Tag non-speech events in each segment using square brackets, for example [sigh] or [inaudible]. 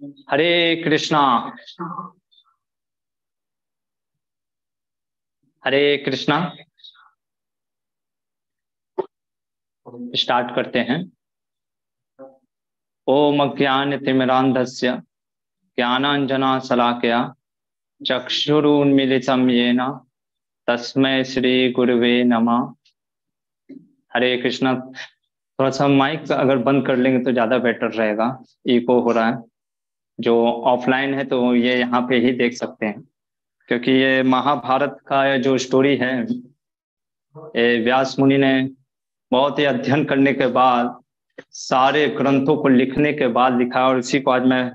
हरे Krishna. Hare Krishna. Start करते हैं। ओम ज्ञान तिमिरांधस्य ज्ञानांजना सलाकया, चक्षुरुन्मिलितं येन। तस्मै श्री गुरुवे नमः। हरे कृष्णा। थोड़ा सा माइक अगर बंद कर लेंगे तो ज़्यादा बेटर रहेगा। इको हो रहा है। जो ऑफलाइन है तो ये यहाँ पे ही देख सकते हैं। क्योंकि ये महाभारत का जो स्टोरी है, ये व्यास मुनि ने बहुत ही अध्ययन करने के बाद, सारे ग्रंथों को लिखने के बाद लिखा और इसी को आज मैं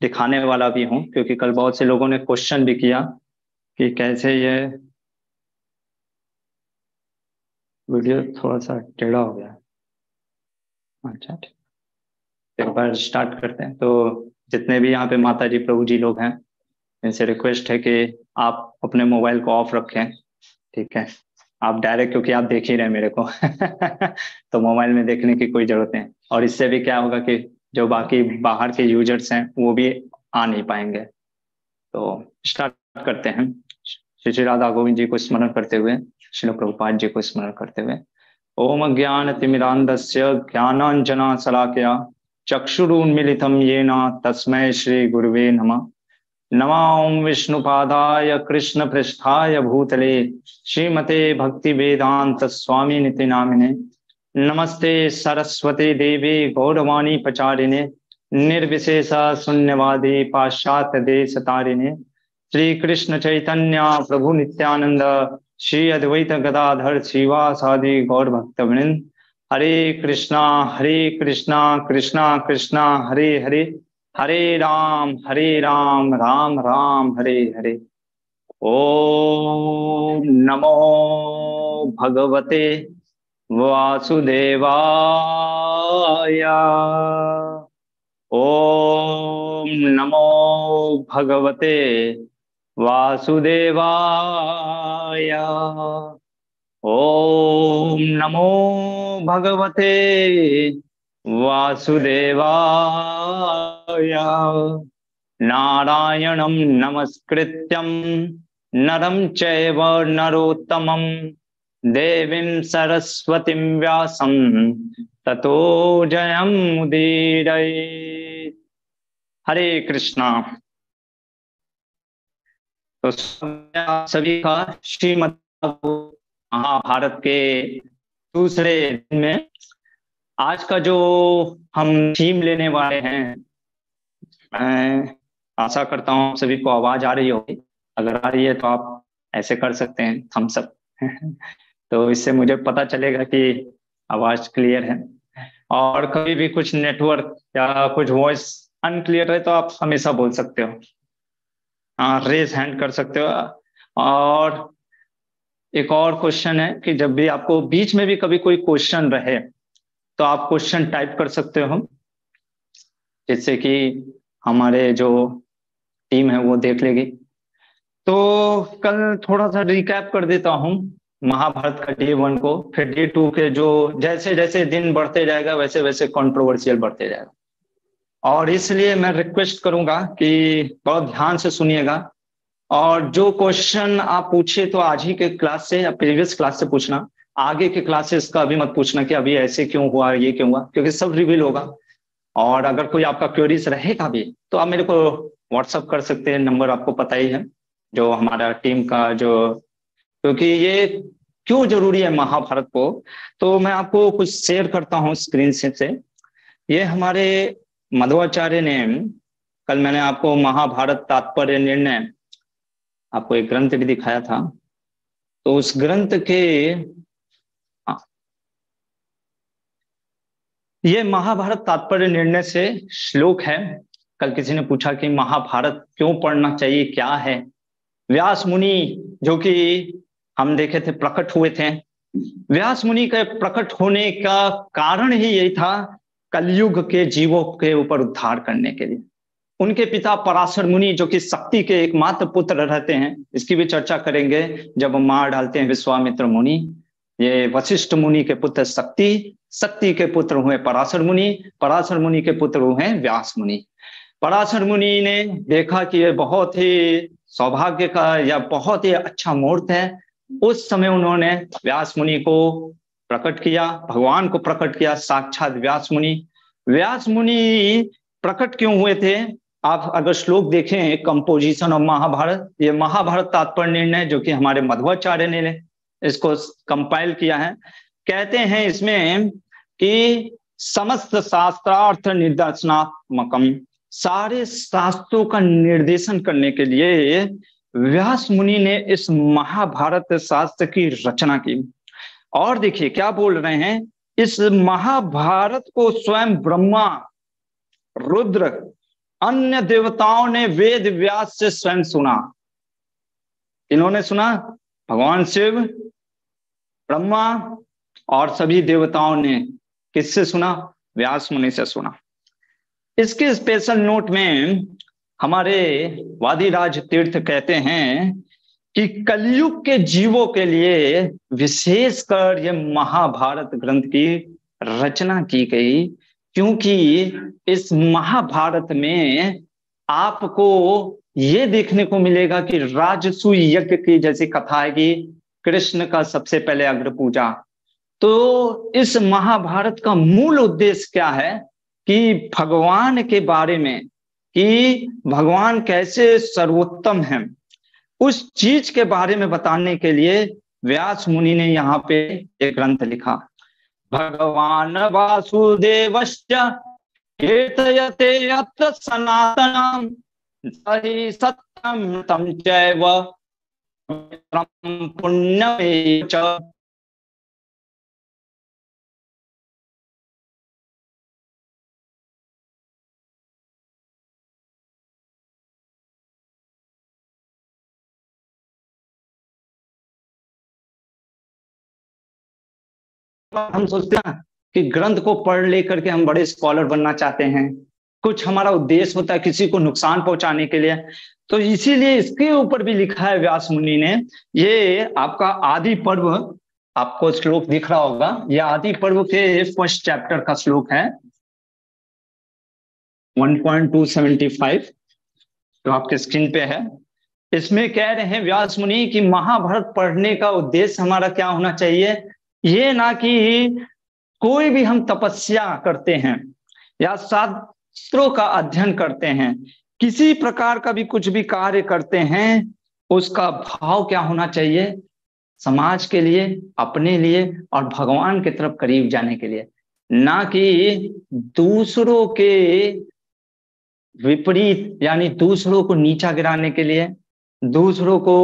दिखाने वाला भी हूँ, क्योंकि कल बहुत से लोगों ने क्वेश्चन भी किया कि कैसे ये वीडियो थोड़ा सा टेढ़ा हो गया। अच्छा ठीक। एक बार स्टार्ट करते हैं। तो जितने भी यहाँ पे माता जी प्रभु जी लोग हैं, इनसे रिक्वेस्ट है कि आप अपने मोबाइल को ऑफ़ रखें, ठीक है? आप डायरेक्ट क्योंकि आप देख ही रहे मेरे को। [laughs] तो मोबाइल में देखने की कोई ज़रूरत नहीं। और इससे भी क्या होगा कि जो बाकी बाहर के यूज़र्स हैं, वो भी आ नहीं पाएँगे। तो स्टार्ट करते हैं। श्री श्री राधा गोविंद जी को स्मरण करते हुए, श्री प्रभुपाद जी को स्मरण करते हुए, ओम ज्ञान तिमिरांधस्य ज्ञानांजना सलाकया। चक्षुरुन्मिलितं येन तस्मै श्री गुरुवे नमः। नमां विष्णुपादाय कृष्णपृष्ठाय भूतले श्रीमते भक्ति वेदांत स्वामी निति नामिने नमस्ते सरस्वती देवी गौरवाणी पचारिणे निर्विशेष शून्यवादी पाश्चात्य देश तारिणे श्री कृष्ण चैतन्य प्रभु नित्यानंद श्री अद्वैत गदाधर शिवासादि गौर भक्तवृंद हरे कृष्णा हरे कृष्णा कृष्णा कृष्णा, हरे हरे। हरे राम हरे राम राम राम, हरे हरे। ओ नमो भगवते वासुदेवाय। ओम नमो भगवते वासुदेवाय। ओम नमो भगवते वासुदेवाय। नारायणं नमस्कृत्यं, नरं चैव नरोत्तमं। देवीं सरस्वतीं व्यासं, ततो जयमुदीरये हरे कृष्णा। तो सभी का श्रीमद महाभारत के दूसरे दिन में आज का जो हम थीम लेने वाले हैं, मैं आशा करता हूँ सभी को आवाज़ आ रही होगी। अगर आ रही है तो आप ऐसे कर सकते हैं हम सब [laughs] तो इससे मुझे पता चलेगा कि आवाज़ क्लियर है। और कभी भी कुछ नेटवर्क या कुछ वॉइस अनक्लियर है तो आप हमेशा बोल सकते हो। हाँ रेज हैंड कर सकते हो। और एक और क्वेश्चन है कि जब भी आपको बीच में भी कभी कोई क्वेश्चन रहे तो आप क्वेश्चन टाइप कर सकते हो। जिससे कि हमारे जो टीम है वो देख लेगी। तो कल थोड़ा सा रिकैप कर देता हूँ महाभारत का डे वन को। फिर डे टू के जो जैसे जैसे दिन बढ़ते जाएगा, वैसे वैसे कंट्रोवर्शियल बढ़ते जाएगा। और इसलिए मैं रिक्वेस्ट करूँगा कि बहुत ध्यान से सुनिएगा। और जो क्वेश्चन आप पूछे तो आज ही के क्लास से या प्रीवियस क्लास से पूछना। आगे के क्लासेस का अभी मत पूछना कि अभी ऐसे क्यों हुआ ये क्यों हुआ क्योंकि सब रिवील होगा। और अगर कोई आपका क्वेरीज रहेगा भी तो आप मेरे को व्हाट्सअप कर सकते हैं नंबर आपको पता ही है जो हमारा टीम का जो क्योंकि ये क्यों ज़रूरी है महाभारत को? तो मैं आपको कुछ शेयर करता हूँ स्क्रीन से, से। ये हमारे मध्वाचार्य ने कल मैंने आपको महाभारत तात्पर्य निर्णय आपको एक ग्रंथ भी दिखाया था तो उस ग्रंथ के ये महाभारत तात्पर्य निर्णय से श्लोक है। कल किसी ने पूछा कि महाभारत क्यों पढ़ना चाहिए, क्या है? व्यास मुनि, जो कि हम देखे थे प्रकट हुए थे, व्यास मुनि के प्रकट होने का कारण ही यही था, कलयुग के जीवों के ऊपर उद्धार करने के लिए। उनके पिता पराशर मुनि, जो कि शक्ति के एकमात्र पुत्र रहते हैं, इसकी भी चर्चा करेंगे। जब मार डालते हैं विश्वामित्र मुनि, ये वशिष्ठ मुनि के पुत्र शक्ति शक्ति के पुत्र हुए पराशर मुनि पराशर मुनि के पुत्र हुए व्यास मुनि। पराशर मुनि ने देखा कि यह बहुत ही सौभाग्य का या बहुत ही अच्छा मुहूर्त है। उस समय उन्होंने व्यास मुनि को प्रकट किया, भगवान को प्रकट किया, साक्षात व्यास मुनि। व्यास मुनि प्रकट क्यों हुए थे? आप अगर श्लोक देखें कंपोजिशन ऑफ़ महाभारत ये महाभारत तात्पर्य निर्णय जो कि हमारे मध्वाचार्य ने इसको कंपाइल किया है। कहते हैं इसमें कि समस्त शास्त्रार्थ निर्देशनात्मकम, सारे शास्त्रों का निर्देशन करने के लिए व्यास मुनि ने इस महाभारत शास्त्र की रचना की। और देखिए क्या बोल रहे हैं, इस महाभारत को स्वयं ब्रह्मा, रुद्र अन्य देवताओं ने वेद व्यास से स्वयं सुना। इन्होंने सुना? भगवान शिव, ब्रह्मा और सभी देवताओं ने किससे सुना? व्यास मुनि से सुना। इसके स्पेशल नोट में हमारे वादीराज तीर्थ कहते हैं कि कलयुग के जीवों के लिए विशेषकर यह महाभारत ग्रंथ की रचना की गई। क्योंकि इस महाभारत में आपको ये देखने को मिलेगा कि राजसु यज्ञ की जैसी कथा है कि कृष्ण का सबसे पहले अग्र पूजा। तो इस महाभारत का मूल उद्देश्य क्या है कि भगवान के बारे में, कि भगवान कैसे सर्वोत्तम है, उस चीज़ के बारे में बताने के लिए व्यास मुनि ने यहाँ पे एक ग्रंथ लिखा। भगवान वासुदेव कीर्तयते अत्र सही सत्यम तम चैव पुण्यमेव हम सोचते हैं कि ग्रंथ को पढ़ लेकर के हम बड़े स्कॉलर बनना चाहते हैं। कुछ हमारा उद्देश्य होता है किसी को नुकसान पहुँचाने के लिए। तो इसीलिए इसके ऊपर भी लिखा है व्यास मुनि ने, ये आपका आदि पर्व, आपको श्लोक दिख रहा होगा, ये आदि पर्व के फ़र्स्ट चैप्टर का श्लोक है। 1.275 जो आपके स्क्रीन पे है। इसमें कह रहे हैं व्यास मुनि कि महाभारत पढ़ने का उद्देश्य हमारा क्या होना चाहिए? ये ना कि कोई भी हम तपस्या करते हैं या शास्त्रों का अध्ययन करते हैं, किसी प्रकार का भी कुछ भी कार्य करते हैं, उसका भाव क्या होना चाहिए? समाज के लिए, अपने लिए और भगवान की तरफ़ करीब जाने के लिए। ना कि दूसरों के विपरीत, यानी दूसरों को नीचा गिराने के लिए, दूसरों को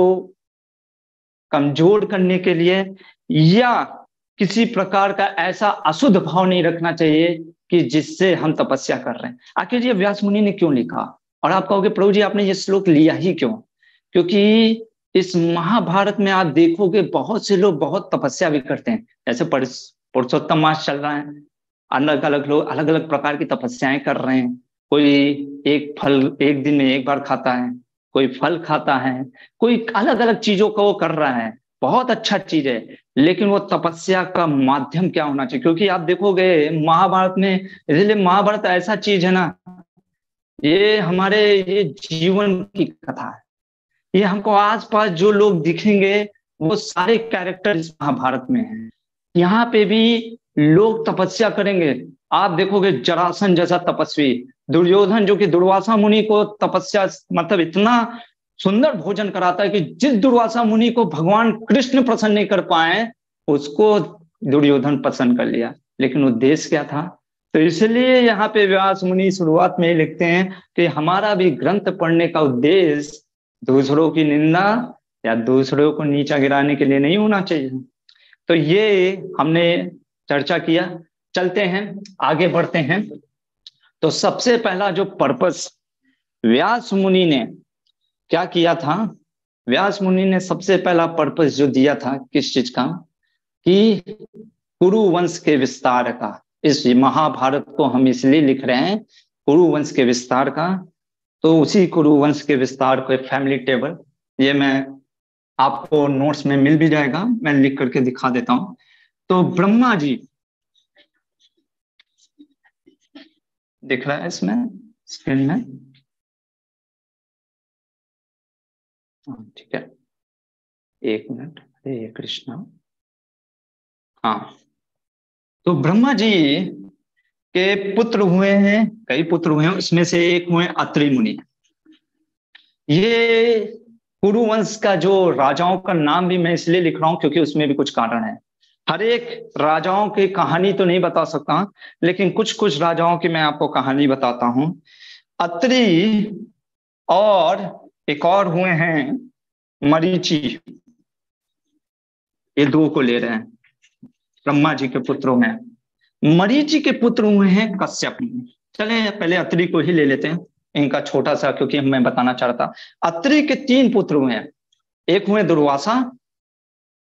कमज़ोर करने के लिए या किसी प्रकार का ऐसा अशुद्ध भाव नहीं रखना चाहिए कि जिससे हम तपस्या कर रहे हैं। आखिर ये व्यास मुनि ने क्यों लिखा? और आप कहोगे, प्रभु जी, आपने ये श्लोक लिया ही क्यों? क्योंकि इस महाभारत में आप देखोगे, बहुत से लोग बहुत तपस्या भी करते हैं। जैसे पुरुषोत्तम मास चल रहा है अलग अलग लोग अलग अलग प्रकार की तपस्याएँ कर रहे हैं। कोई एक फल, एक दिन में एक बार खाता है, कोई फल खाता है, कोई अलग अलग चीज़ों को वो कर रहा है। बहुत अच्छा चीज़ है, लेकिन वो तपस्या का माध्यम क्या होना चाहिए? क्योंकि आप देखोगे, महाभारत में, इसलिए महाभारत ऐसा चीज़ है ना, ये हमारे, ये जीवन की कथा है। ये हमको आसपास जो लोग दिखेंगे, वो सारे कैरेक्टर इस महाभारत में हैं। यहाँ पे भी लोग तपस्या करेंगे। आप देखोगे, जरासन जैसा तपस्वी, दुर्योधन जो कि दुर्वासा मुनि को तपस्या मतलब इतना सुंदर भोजन कराता है कि जिस दुर्वासा मुनि को भगवान कृष्ण प्रसन्न नहीं कर पाए, उसको दुर्योधन पसंद कर लिया। लेकिन उद्देश्य क्या था? तो इसलिए यहाँ पे व्यास मुनि शुरुआत में लिखते हैं कि हमारा भी ग्रंथ पढ़ने का उद्देश्य दूसरों की निंदा या दूसरों को नीचा गिराने के लिए नहीं होना चाहिए। तो ये हमने चर्चा किया। चलते हैं, आगे बढ़ते हैं। तो सबसे पहला जो पर्पस, व्यास मुनि ने क्या किया था? व्यास मुनि ने सबसे पहला पर्पस जो दिया था, किस चीज़ का? कि कुरु वंश के विस्तार का। इस महाभारत को हम इसलिए लिख रहे हैं, कुरु वंश के विस्तार का। तो उसी कुरु वंश के विस्तार को एक फैमिली टेबल ये मैं आपको नोट्स में मिल भी जाएगा, मैं लिख करके दिखा देता हूँ। तो ब्रह्मा जी, दिख रहा है इसमें स्क्रीन में? ठीक है। एक मिनट। हरे कृष्णा। हाँ। तो ब्रह्मा जी के पुत्र हुए हैं, कई पुत्र हुए हैं, उसमें से एक हुए अत्रि मुनि। ये कुरुवंश का जो राजाओं का नाम भी मैं इसलिए लिख रहा हूँ क्योंकि उसमें भी कुछ कारण है। हर एक राजाओं की कहानी तो नहीं बता सकता, लेकिन कुछ कुछ राजाओं की मैं आपको कहानी बताता हूँ। अत्रि और एक और हुए हैं मरीची। ये दो को ले रहे हैं, ब्रह्मा जी के पुत्रों में। मरीचि के पुत्र हुए हैं कश्यप। चले, पहले अत्रि को ही ले लेते हैं, इनका छोटा सा, क्योंकि मैं बताना चाहता अत्रि के तीन पुत्र हुए हैं। एक हुए दुर्वासा,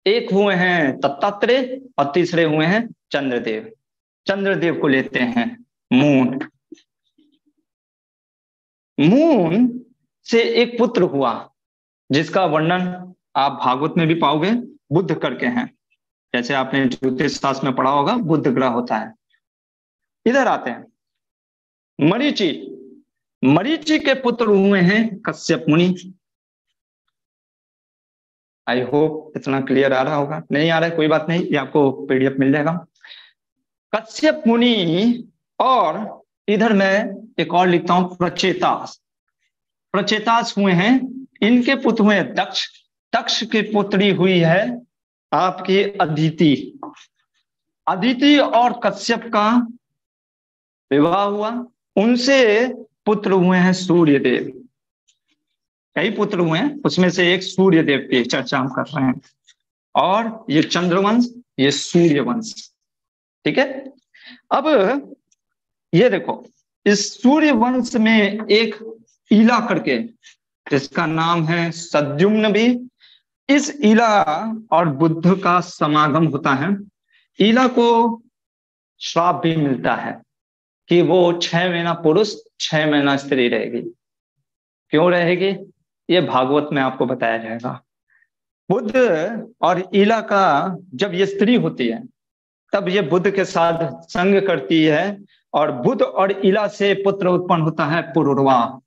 एक हुए हैं दत्तात्रेय, और तीसरे हुए हैं चंद्रदेव। चंद्रदेव को लेते हैं मून। मून से एक पुत्र हुआ, जिसका वर्णन आप भागवत में भी पाओगे, बुद्ध करके हैं। जैसे आपने ज्योतिष शास्त्र में पढ़ा होगा, बुद्ध ग्रह होता है। इधर आते हैं। मरीचि मरीचि के पुत्र हुए हैं कश्यप मुनि। आई होप इतना क्लियर आ रहा होगा। नहीं आ रहा है, कोई बात नहीं, ये आपको पीडीएफ मिल जाएगा। कश्यप मुनि, और इधर मैं एक और लिखता हूँ, प्रचेतास। प्रचेतास हुए हैं। इनके पुत्र हुए दक्ष। दक्ष की पुत्री हुई है आपकी अदिति। अदिति और कश्यप का विवाह हुआ। उनसे पुत्र हुए हैं सूर्य देव कई पुत्र हुए हैं। उसमें से एक सूर्यदेव की चर्चा हम कर रहे हैं। और ये चंद्रवंश, ये सूर्य वंश ठीक है? अब ये देखो, इस सूर्य वंश में एक ईला करके, जिसका नाम है सद्युम्न भी, इस ईला और बुद्ध का समागम होता है। ईला को श्राप भी मिलता है कि वो छह महीना पुरुष, छह महीना स्त्री रहेगी। क्यों रहेगी? ये भागवत में आपको बताया जाएगा। बुद्ध और ईला का जब ये स्त्री होती है, तब ये बुद्ध के साथ संग करती है और बुद्ध और इला से पुत्र उत्पन्न होता है पुरुर्वा।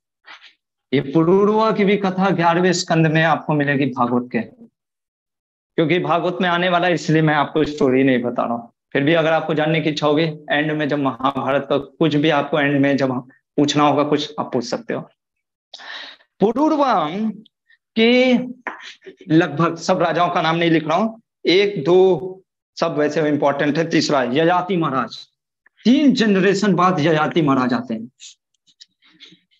ये पुरुर्वा की भी कथा ग्यारहवें स्कंद में आपको मिलेगी भागवत के। क्योंकि भागवत में आने वाला इसलिए मैं आपको स्टोरी नहीं बता रहा हूँ। फिर भी अगर आपको जानने की इच्छा होगी एंड में जब महाभारत का कुछ भी आपको एंड में जब पूछना होगा, कुछ आप पूछ सकते हो। पुरुर्वम के लगभग सब राजाओं का नाम नहीं लिख रहा हूँ। एक, दो, सब वैसे इंपॉर्टेंट है। तीसरा यजाति महाराज। तीन जनरेशन बाद यजाति महाराज आते हैं।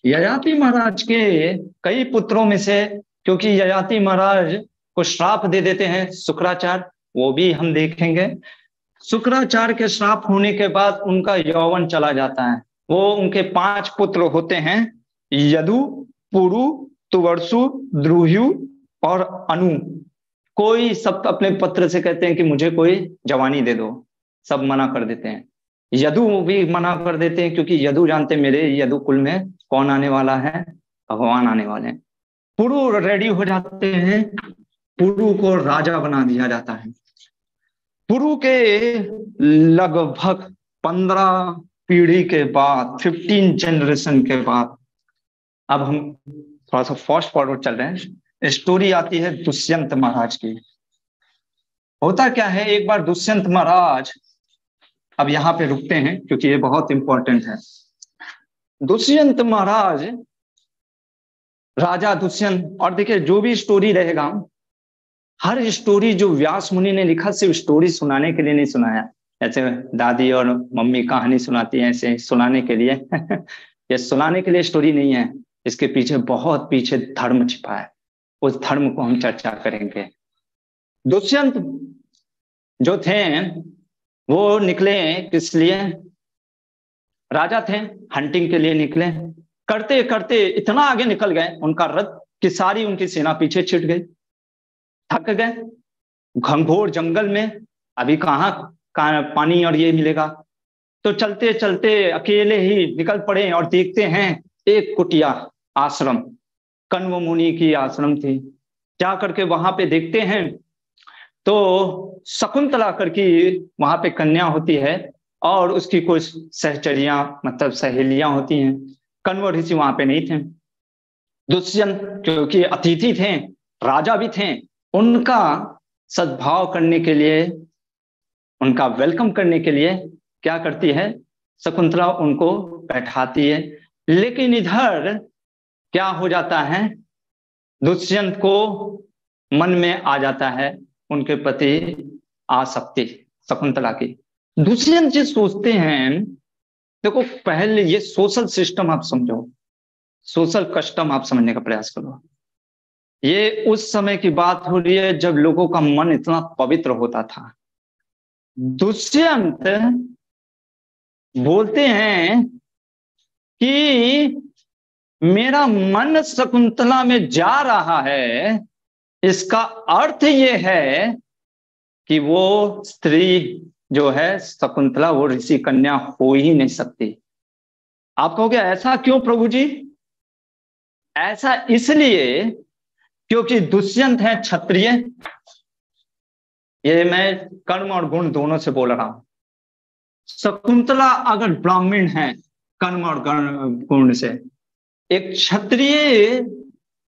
यजाति महाराज के कई पुत्रों में से, क्योंकि यजाति महाराज को श्राप दे देते हैं शुक्राचार्य, वो भी हम देखेंगे। शुक्राचार्य के श्राप होने के बाद उनका यौवन चला जाता है। वो उनके पाँच पुत्र होते हैं, यदु, पुरु, तुवर्सु द्रुहु और अनु। कोई सब अपने पत्र से कहते हैं कि मुझे कोई जवानी दे दो, सब मना कर देते हैं। यदु भी मना कर देते हैं, क्योंकि यदु जानते मेरे यदु कुल में कौन आने वाला है? भगवान आने वाले हैं। पुरु रेडी हो जाते हैं, पुरु को राजा बना दिया जाता है। पुरु के लगभग पंद्रह पीढ़ी के बाद फिफ्टीन जनरेशन के बाद, अब हम थोड़ा सा फास्ट फॉरवर्ड चल रहे हैं। स्टोरी आती है दुष्यंत महाराज की। होता क्या है, एक बार दुष्यंत महाराज अब यहाँ पे रुकते हैं, क्योंकि ये बहुत इंपॉर्टेंट है। दुष्यंत महाराज, राजा दुष्यंत, और देखिए, जो भी स्टोरी रहेगा, हर स्टोरी जो व्यास मुनि ने लिखा, सिर्फ़ स्टोरी सुनाने के लिए नहीं सुनाया। ऐसे दादी और मम्मी कहानी सुनाती है, ऐसे सुनाने के लिए। [laughs] ये सुनाने के लिए स्टोरी नहीं है, इसके पीछे बहुत पीछे धर्म छिपा है। उस धर्म को हम चर्चा करेंगे। दुष्यंत जो थे वो निकले किस लिए? राजा थे हंटिंग के लिए निकले। करते करते इतना आगे निकल गए, उनका रथ, की सारी उनकी सेना पीछे छिट गई। थक गए। घंघोर जंगल में, अभी कहाँ पानी और ये मिलेगा? तो चलते चलते अकेले ही निकल पड़े और देखते हैं, एक कुटिया आश्रम। कन्व मुनि की आश्रम थी। जा करके वहाँ पे देखते हैं तो शकुंतला करके वहाँ पे कन्या होती है और उसकी कुछ सहचरियाँ मतलब सहेलियाँ होती हैं। कन्व ऋषि वहाँ पे नहीं थे। दुष्यंत क्योंकि अतिथि थे, राजा भी थे, उनका सद्भाव करने के लिए, उनका वेलकम करने के लिए क्या करती है? शकुंतला उनको बैठाती है। लेकिन इधर क्या हो जाता है? दुष्यंत को मन में आ जाता है। उनके प्रति आसक्ति, शकुंतला की। दुष्यंत चीज़ सोचते हैं, देखो, पहले ये सोशल सिस्टम आप समझो। सोशल कस्टम आप समझने का प्रयास करो। ये उस समय की बात हो रही है जब लोगों का मन इतना पवित्र होता था। दुष्यंत बोलते हैं कि मेरा मन शकुंतला में जा रहा है इसका अर्थ ये है कि वो स्त्री जो है, शकुंतला, वो ऋषि कन्या हो ही नहीं सकती। आप कहोगे, ऐसा क्यों प्रभु जी? ऐसा इसलिए क्योंकि दुष्यंत है, क्षत्रिय। ये मैं कर्म और गुण दोनों से बोल रहा हूँ। शकुंतला अगर ब्राह्मण है, कर्म और गुण से, एक क्षत्रिय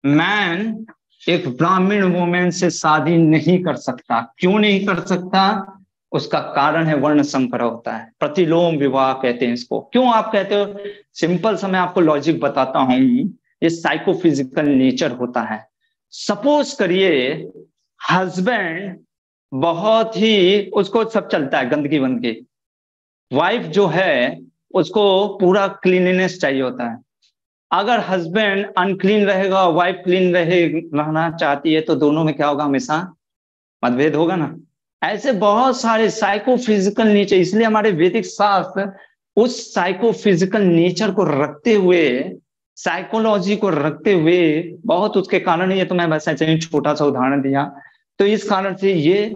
मैन एक ब्राह्मण वुमेन से शादी नहीं कर सकता। क्यों नहीं कर सकता? उसका कारण है वर्ण संकर होता है। प्रतिलोम विवाह कहते हैं इसको। क्यों आप कहते हो? सिंपल सा मैं आपको लॉजिक बताता हूँ। ये साइकोफिजिकल नेचर होता है। सपोज़ करिए हस्बैंड बहुत ही, उसको सब चलता है गंदगी वंदगी वाइफ जो है, उसको पूरा क्लीननेस चाहिए होता है। अगर हस्बैंड अनक्लीन रहेगा और वाइफ क्लीन रहे, रहना चाहती है तो दोनों में क्या होगा हमेशा? मतभेद होगा ना। ऐसे बहुत सारे साइकोफिजिकल नेचर इसलिए हमारे वैदिक शास्त्र उस साइकोफिजिकल नेचर को रखते हुए साइकोलॉजी को रखते हुए, बहुत उसके कारण ये तो मैं बस ऐसे छोटा सा उदाहरण दिया तो इस कारण से ये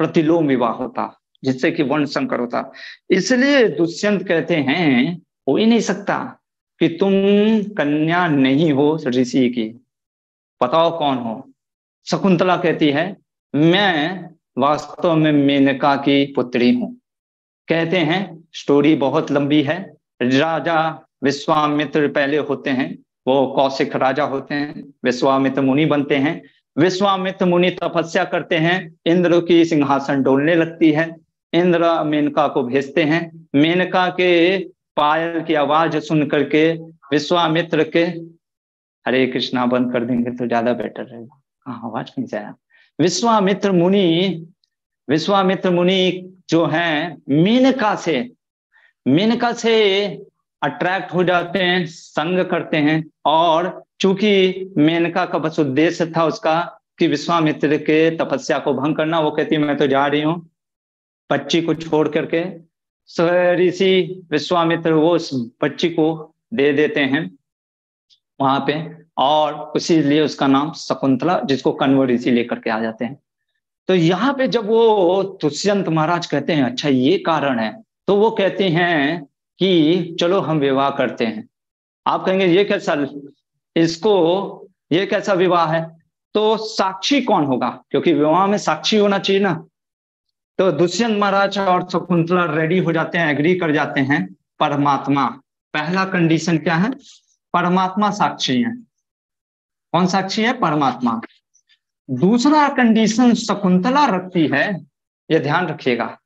प्रतिलोम विवाह होता, जिससे कि वर्ण संकर होता। इसलिए दुष्यंत कहते हैं, हो ही नहीं सकता। कि तुम कन्या नहीं हो ऋषि की। बताओ कौन हो? शकुंतला कहती है, मैं वास्तव में मेनका की पुत्री हूँ। कहते हैं, स्टोरी बहुत लंबी है। राजा विश्वामित्र पहले होते हैं, वो कौशिक राजा होते हैं, विश्वामित्र मुनि बनते हैं। विश्वामित्र मुनि तपस्या करते हैं, इंद्र की सिंहासन डोलने लगती है। इंद्र मेनका को भेजते हैं। मेनका के पायल की आवाज़ सुन करके, विश्वामित्र के, हरे कृष्णा, बंद कर देंगे तो ज़्यादा बेटर रहेगा. हाँ आवाज़ कहीं से आया? विश्वामित्र मुनि विश्वामित्र मुनि जो है, मेनका से मेनका से अट्रैक्ट हो जाते हैं, संग करते हैं, और चूँकि मेनका का बस उद्देश्य था उसका कि विश्वामित्र के तपस्या को भंग करना, वो कहती, मैं तो जा रही हूँ बच्ची को छोड़ करके ऋषि विश्वामित्र वो उस बच्ची को दे देते हैं वहाँ पे, और उसी लिए उसका नाम शकुंतला, जिसको कन्वर ऋषि लेकर के आ जाते हैं। तो यहाँ पे जब वो दुष्यंत महाराज कहते हैं अच्छा ये कारण है तो वो कहते हैं कि, चलो, हम विवाह करते हैं। आप कहेंगे, ये कैसा इसको, ये कैसा विवाह है? तो साक्षी कौन होगा? क्योंकि विवाह में साक्षी होना चाहिए ना। तो दुष्यंत महाराज और शकुंतला रेडी हो जाते हैं एग्री कर जाते हैं, परमात्मा। पहला कंडीशन क्या है? परमात्मा साक्षी है। कौन साक्षी है? परमात्मा। दूसरा कंडीशन शकुंतला रखती है, ये ध्यान रखिएगा।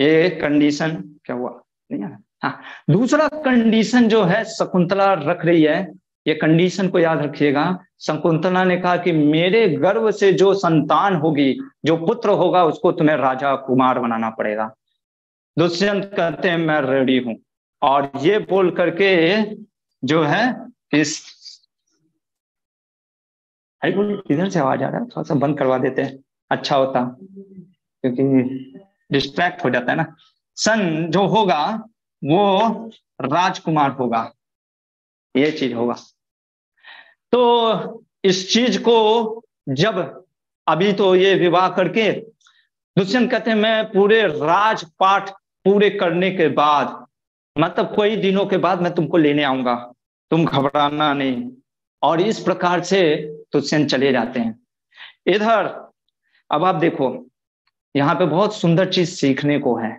ये कंडीशन क्या हुआ? नहीं है। हाँ। दूसरा कंडीशन जो है, शकुंतला रख रही है ये कंडीशन को याद रखिएगा। शकुंतला ने कहा कि मेरे गर्व से जो संतान होगी, जो पुत्र होगा, उसको तुम्हें राजा कुमार बनाना पड़ेगा। दुष्यंत कहते हैं, मैं रेडी हूँ। और ये बोल करके जो है, इस इधर से आवाज़ आ रहा है? थोड़ा सा बंद करवा देते हैं। अच्छा होता, क्योंकि डिस्ट्रैक्ट हो जाता है ना। सन जो होगा, वो राजकुमार होगा। ये चीज़ होगा। तो इस चीज़ को जब अभी तो ये विवाह करके दुष्यंत कहते हैं, मैं पूरे राजपाठ पूरे करने के बाद मतलब कोई दिनों के बाद मैं तुमको लेने आऊँगा। तुम घबराना नहीं। और इस प्रकार से दुष्यंत चले जाते हैं। इधर, अब आप देखो, यहाँ पे बहुत सुंदर चीज़ सीखने को है।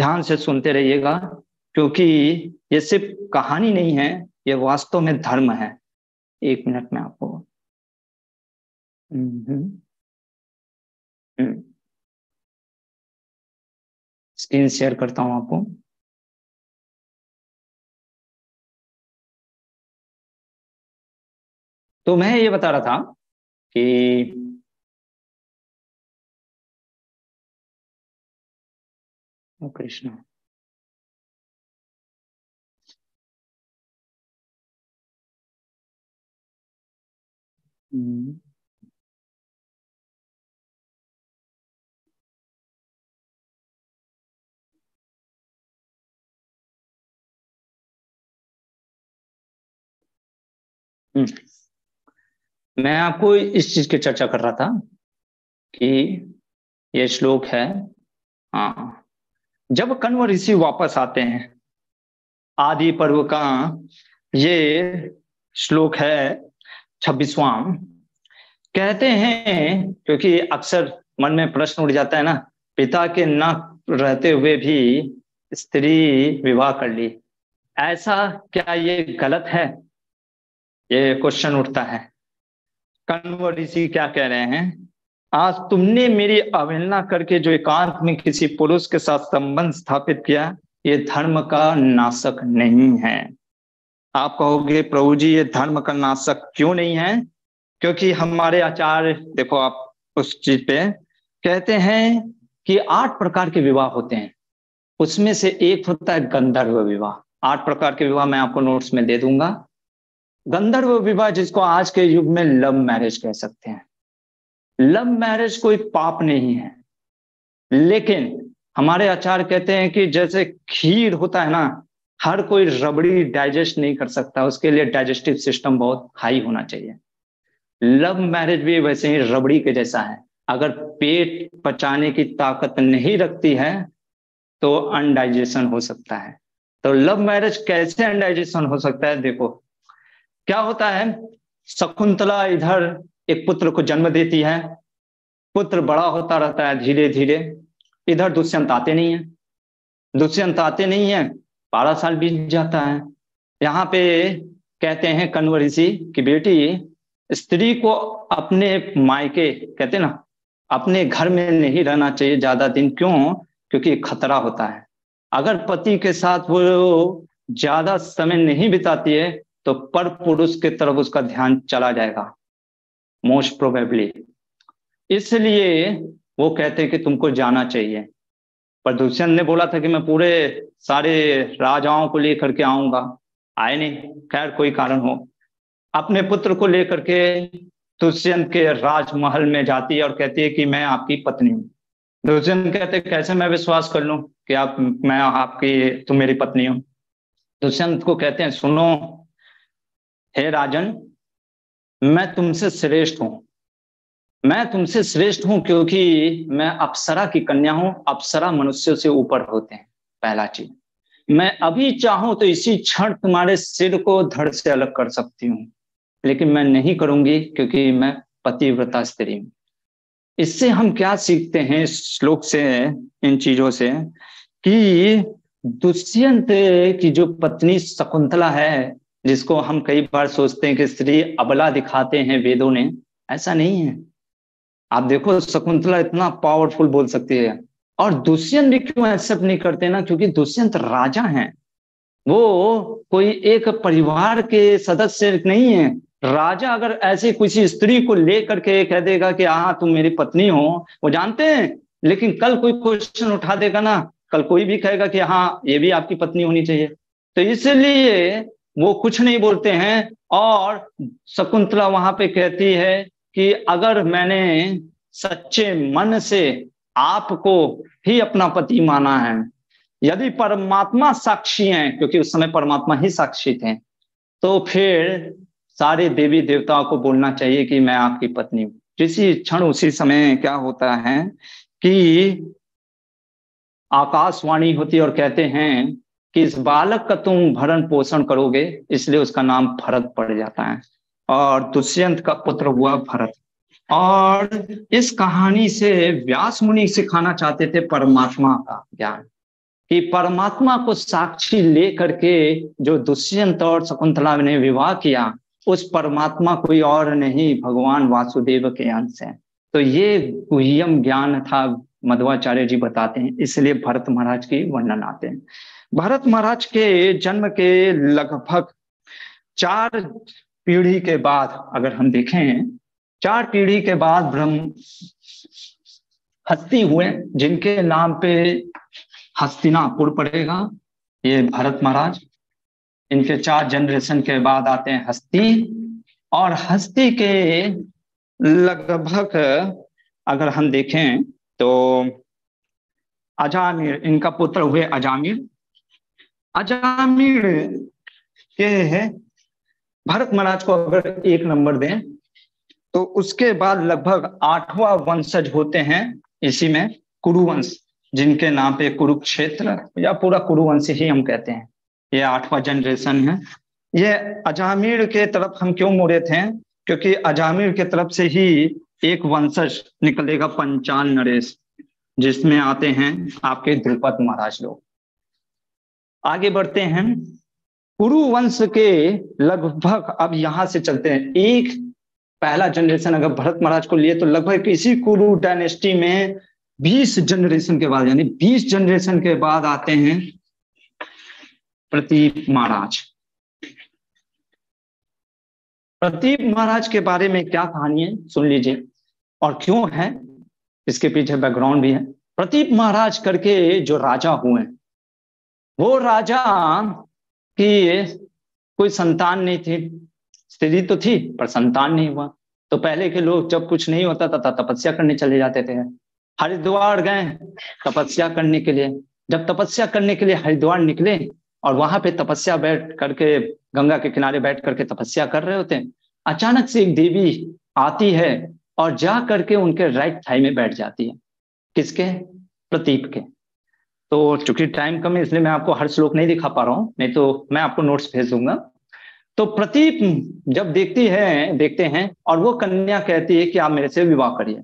ध्यान से सुनते रहिएगा, क्योंकि ये सिर्फ़ कहानी नहीं है, ये वास्तव में धर्म है। एक मिनट में आपको। स्क्रीन शेयर करता हूँ आपको। तो मैं ये बता रहा था कि कृष्ण। हम्म हम्म। मैं आपको इस चीज़ की चर्चा कर रहा था कि ये श्लोक है हाँ जब कण्व ऋषि वापस आते हैं, आदि पर्व का ये श्लोक है छब्बीसवां कहते हैं, क्योंकि अक्सर मन में प्रश्न उठ जाता है ना, पिता के न रहते हुए भी स्त्री विवाह कर ली। ऐसा क्या ये गलत है? ये क्वेश्चन उठता है। कण्व ऋषि क्या कह रहे हैं? आज तुमने मेरी अवहेलना करके जो एकांत में किसी पुरुष के साथ संबंध स्थापित किया, ये धर्म का नाशक नहीं है। आप कहोगे, प्रभु जी, ये धर्म का नाशक क्यों नहीं है? क्योंकि हमारे आचार्य देखो आप उस चीज़ पे, कहते हैं कि आठ प्रकार के विवाह होते हैं। उसमें से एक होता है गंधर्व विवाह। आठ प्रकार के विवाह मैं आपको नोट्स में दे दूँगा। गंधर्व विवाह जिसको आज के युग में लव मैरिज कह सकते हैं। लव मैरिज कोई पाप नहीं है। लेकिन हमारे आचार्य कहते हैं कि जैसे खीर होता है ना हर कोई रबड़ी डाइजेस्ट नहीं कर सकता, उसके लिए डाइजेस्टिव सिस्टम बहुत हाई होना चाहिए। लव मैरिज भी वैसे ही रबड़ी के जैसा है। अगर पेट पचाने की ताकत नहीं रखती है तो अनडाइजेशन हो सकता है। तो लव मैरिज कैसे अनडाइजेशन हो सकता है? देखो, क्या होता है? शकुंतला इधर एक पुत्र को जन्म देती है। पुत्र बड़ा होता रहता है धीरे धीरे इधर दुष्यंत आते नहीं है। दुष्यंत आते नहीं है। बारह साल बीत जाता है। यहाँ पे कहते हैं कन्वर ऋषि की बेटी, स्त्री को अपने मायके, कहते ना, अपने घर में नहीं रहना चाहिए ज़्यादा दिन। क्यों? क्योंकि खतरा होता है। अगर पति के साथ वो ज़्यादा समय नहीं बिताती है तो पर पुरुष के तरफ़ उसका ध्यान चला जाएगा। मोस्ट प्रोबेबली इसलिए वो कहते हैं कि तुमको जाना चाहिए। पर दुष्यंत ने बोला था कि मैं पूरे सारे राजाओं को लेकर के आऊँगा। आए नहीं, खैर, कोई कारण हो। अपने पुत्र को लेकर के दुष्यंत के राजमहल में जाती है और कहती है कि मैं आपकी पत्नी हूँ। दुष्यंत कहते, कैसे मैं विश्वास कर लूँ कि आप, मैं आपकी तुम मेरी पत्नी हूँ? दुष्यंत को कहते हैं, सुनो, हे राजन, मैं तुमसे श्रेष्ठ हूँ। मैं तुमसे श्रेष्ठ हूँ क्योंकि मैं अप्सरा की कन्या हूँ, अप्सरा मनुष्यों से ऊपर होते हैं, पहला चीज़। मैं अभी चाहूँ तो इसी क्षण तुम्हारे सिर को धड़ से अलग कर सकती हूँ, लेकिन मैं नहीं करूँगी क्योंकि मैं पतिव्रता स्त्री हूँ। इससे हम क्या सीखते हैं श्लोक से, इन चीज़ों से, कि दुष्यंत की जो पत्नी शकुंतला है, जिसको हम कई बार सोचते हैं कि स्त्री अबला दिखाते हैं वेदों ने, ऐसा नहीं है। आप देखो, शकुंतला इतना पावरफुल बोल सकती है। और दुष्यंत भी क्यों एक्सेप्ट नहीं करते ना? क्योंकि दुष्यंत राजा हैं। वो कोई एक परिवार के सदस्य नहीं है। राजा अगर ऐसे किसी स्त्री को लेकर के कह देगा कि हाँ तुम मेरी पत्नी हो। वो जानते हैं। लेकिन कल कोई क्वेश्चन उठा देगा ना, कल कोई भी कहेगा कि हाँ ये भी आपकी पत्नी होनी चाहिए। तो इसलिए वो कुछ नहीं बोलते हैं। और शकुंतला वहाँ पे कहती है कि अगर मैंने सच्चे मन से आपको ही अपना पति माना है, यदि परमात्मा साक्षी हैं, क्योंकि उस समय परमात्मा ही साक्षी थे तो फिर सारे देवी देवताओं को बोलना चाहिए कि मैं आपकी पत्नी हूँ। किसी क्षण, उसी समय क्या होता है कि आकाशवाणी होती और कहते हैं कि इस बालक का तुम भरण पोषण करोगे, इसलिए उसका नाम भरत पड़ जाता है। और दुष्यंत का पुत्र हुआ भरत। और इस कहानी से व्यास मुनि सिखाना चाहते थे परमात्मा का ज्ञान, कि परमात्मा को साक्षी लेकर के जो दुष्यंत और शकुंतला ने विवाह किया, उस परमात्मा कोई और नहीं, भगवान वासुदेव के अंश है। तो ये गुह्यम ज्ञान था, मध्वाचार्य जी बताते हैं, इसलिए भरत महाराज की वर्णन आते हैं। भरत महाराज के जन्म के लगभग चार पीढ़ी के बाद अगर हम देखें, चार पीढ़ी के बाद ब्रह्म हस्ती हुए, जिनके नाम पे हस्तिनापुर पड़ेगा, ये भरत महाराज। इनके चार जनरेशन के बाद आते हैं हस्ती, और हस्ती के लगभग अगर हम देखें तो अजामिर, इनका पुत्र हुए अजामिर। अजामिर के भरत महाराज को अगर एक नंबर दें तो उसके बाद लगभग आठवां वंशज होते हैं इसी में कुरुवंश, जिनके नाम पे कुरुक्षेत्र या पूरा कुरुवंश ही हम कहते हैं। ये आठवां जनरेशन है। ये अजामिर के तरफ़ हम क्यों मुड़े थे? क्योंकि अजामिर के तरफ़ से ही एक वंशज निकलेगा पंचाल नरेश, जिसमें आते हैं आपके द्रुपद महाराज लोग। आगे बढ़ते हैं। कुरु वंश के लगभग अब यहाँ से चलते हैं। एक पहला जनरेशन अगर भरत महाराज को लिए तो लगभग इसी कुरु डायनेस्टी में 20 जनरेशन के बाद, यानी 20 जनरेशन के बाद आते हैं प्रतीप महाराज। प्रतीप महाराज के बारे में क्या कहानी है, सुन लीजिए। और क्यों है? इसके पीछे बैकग्राउंड भी है। प्रतीप महाराज करके जो राजा हुए वो राजा की कोई संतान नहीं थी। स्त्री तो थी, पर संतान नहीं हुआ। तो पहले के लोग जब कुछ नहीं होता था तपस्या करने चले जाते थे। हरिद्वार गए तपस्या करने के लिए। जब तपस्या करने के लिए हरिद्वार निकले और वहाँ पे तपस्या बैठ करके, गंगा के किनारे बैठ करके तपस्या कर रहे होते हैं अचानक से एक देवी आती है और जा करके उनके राइट थाई में बैठ जाती है। किसके? प्रतीप के। तो चूँकि टाइम कम है, इसलिए मैं आपको हर श्लोक नहीं दिखा पा रहा हूँ, नहीं तो मैं आपको नोट्स भेज दूँगा तो प्रतीप जब देखती है, देखते हैं और वो कन्या कहती है कि आप मेरे से विवाह करिए।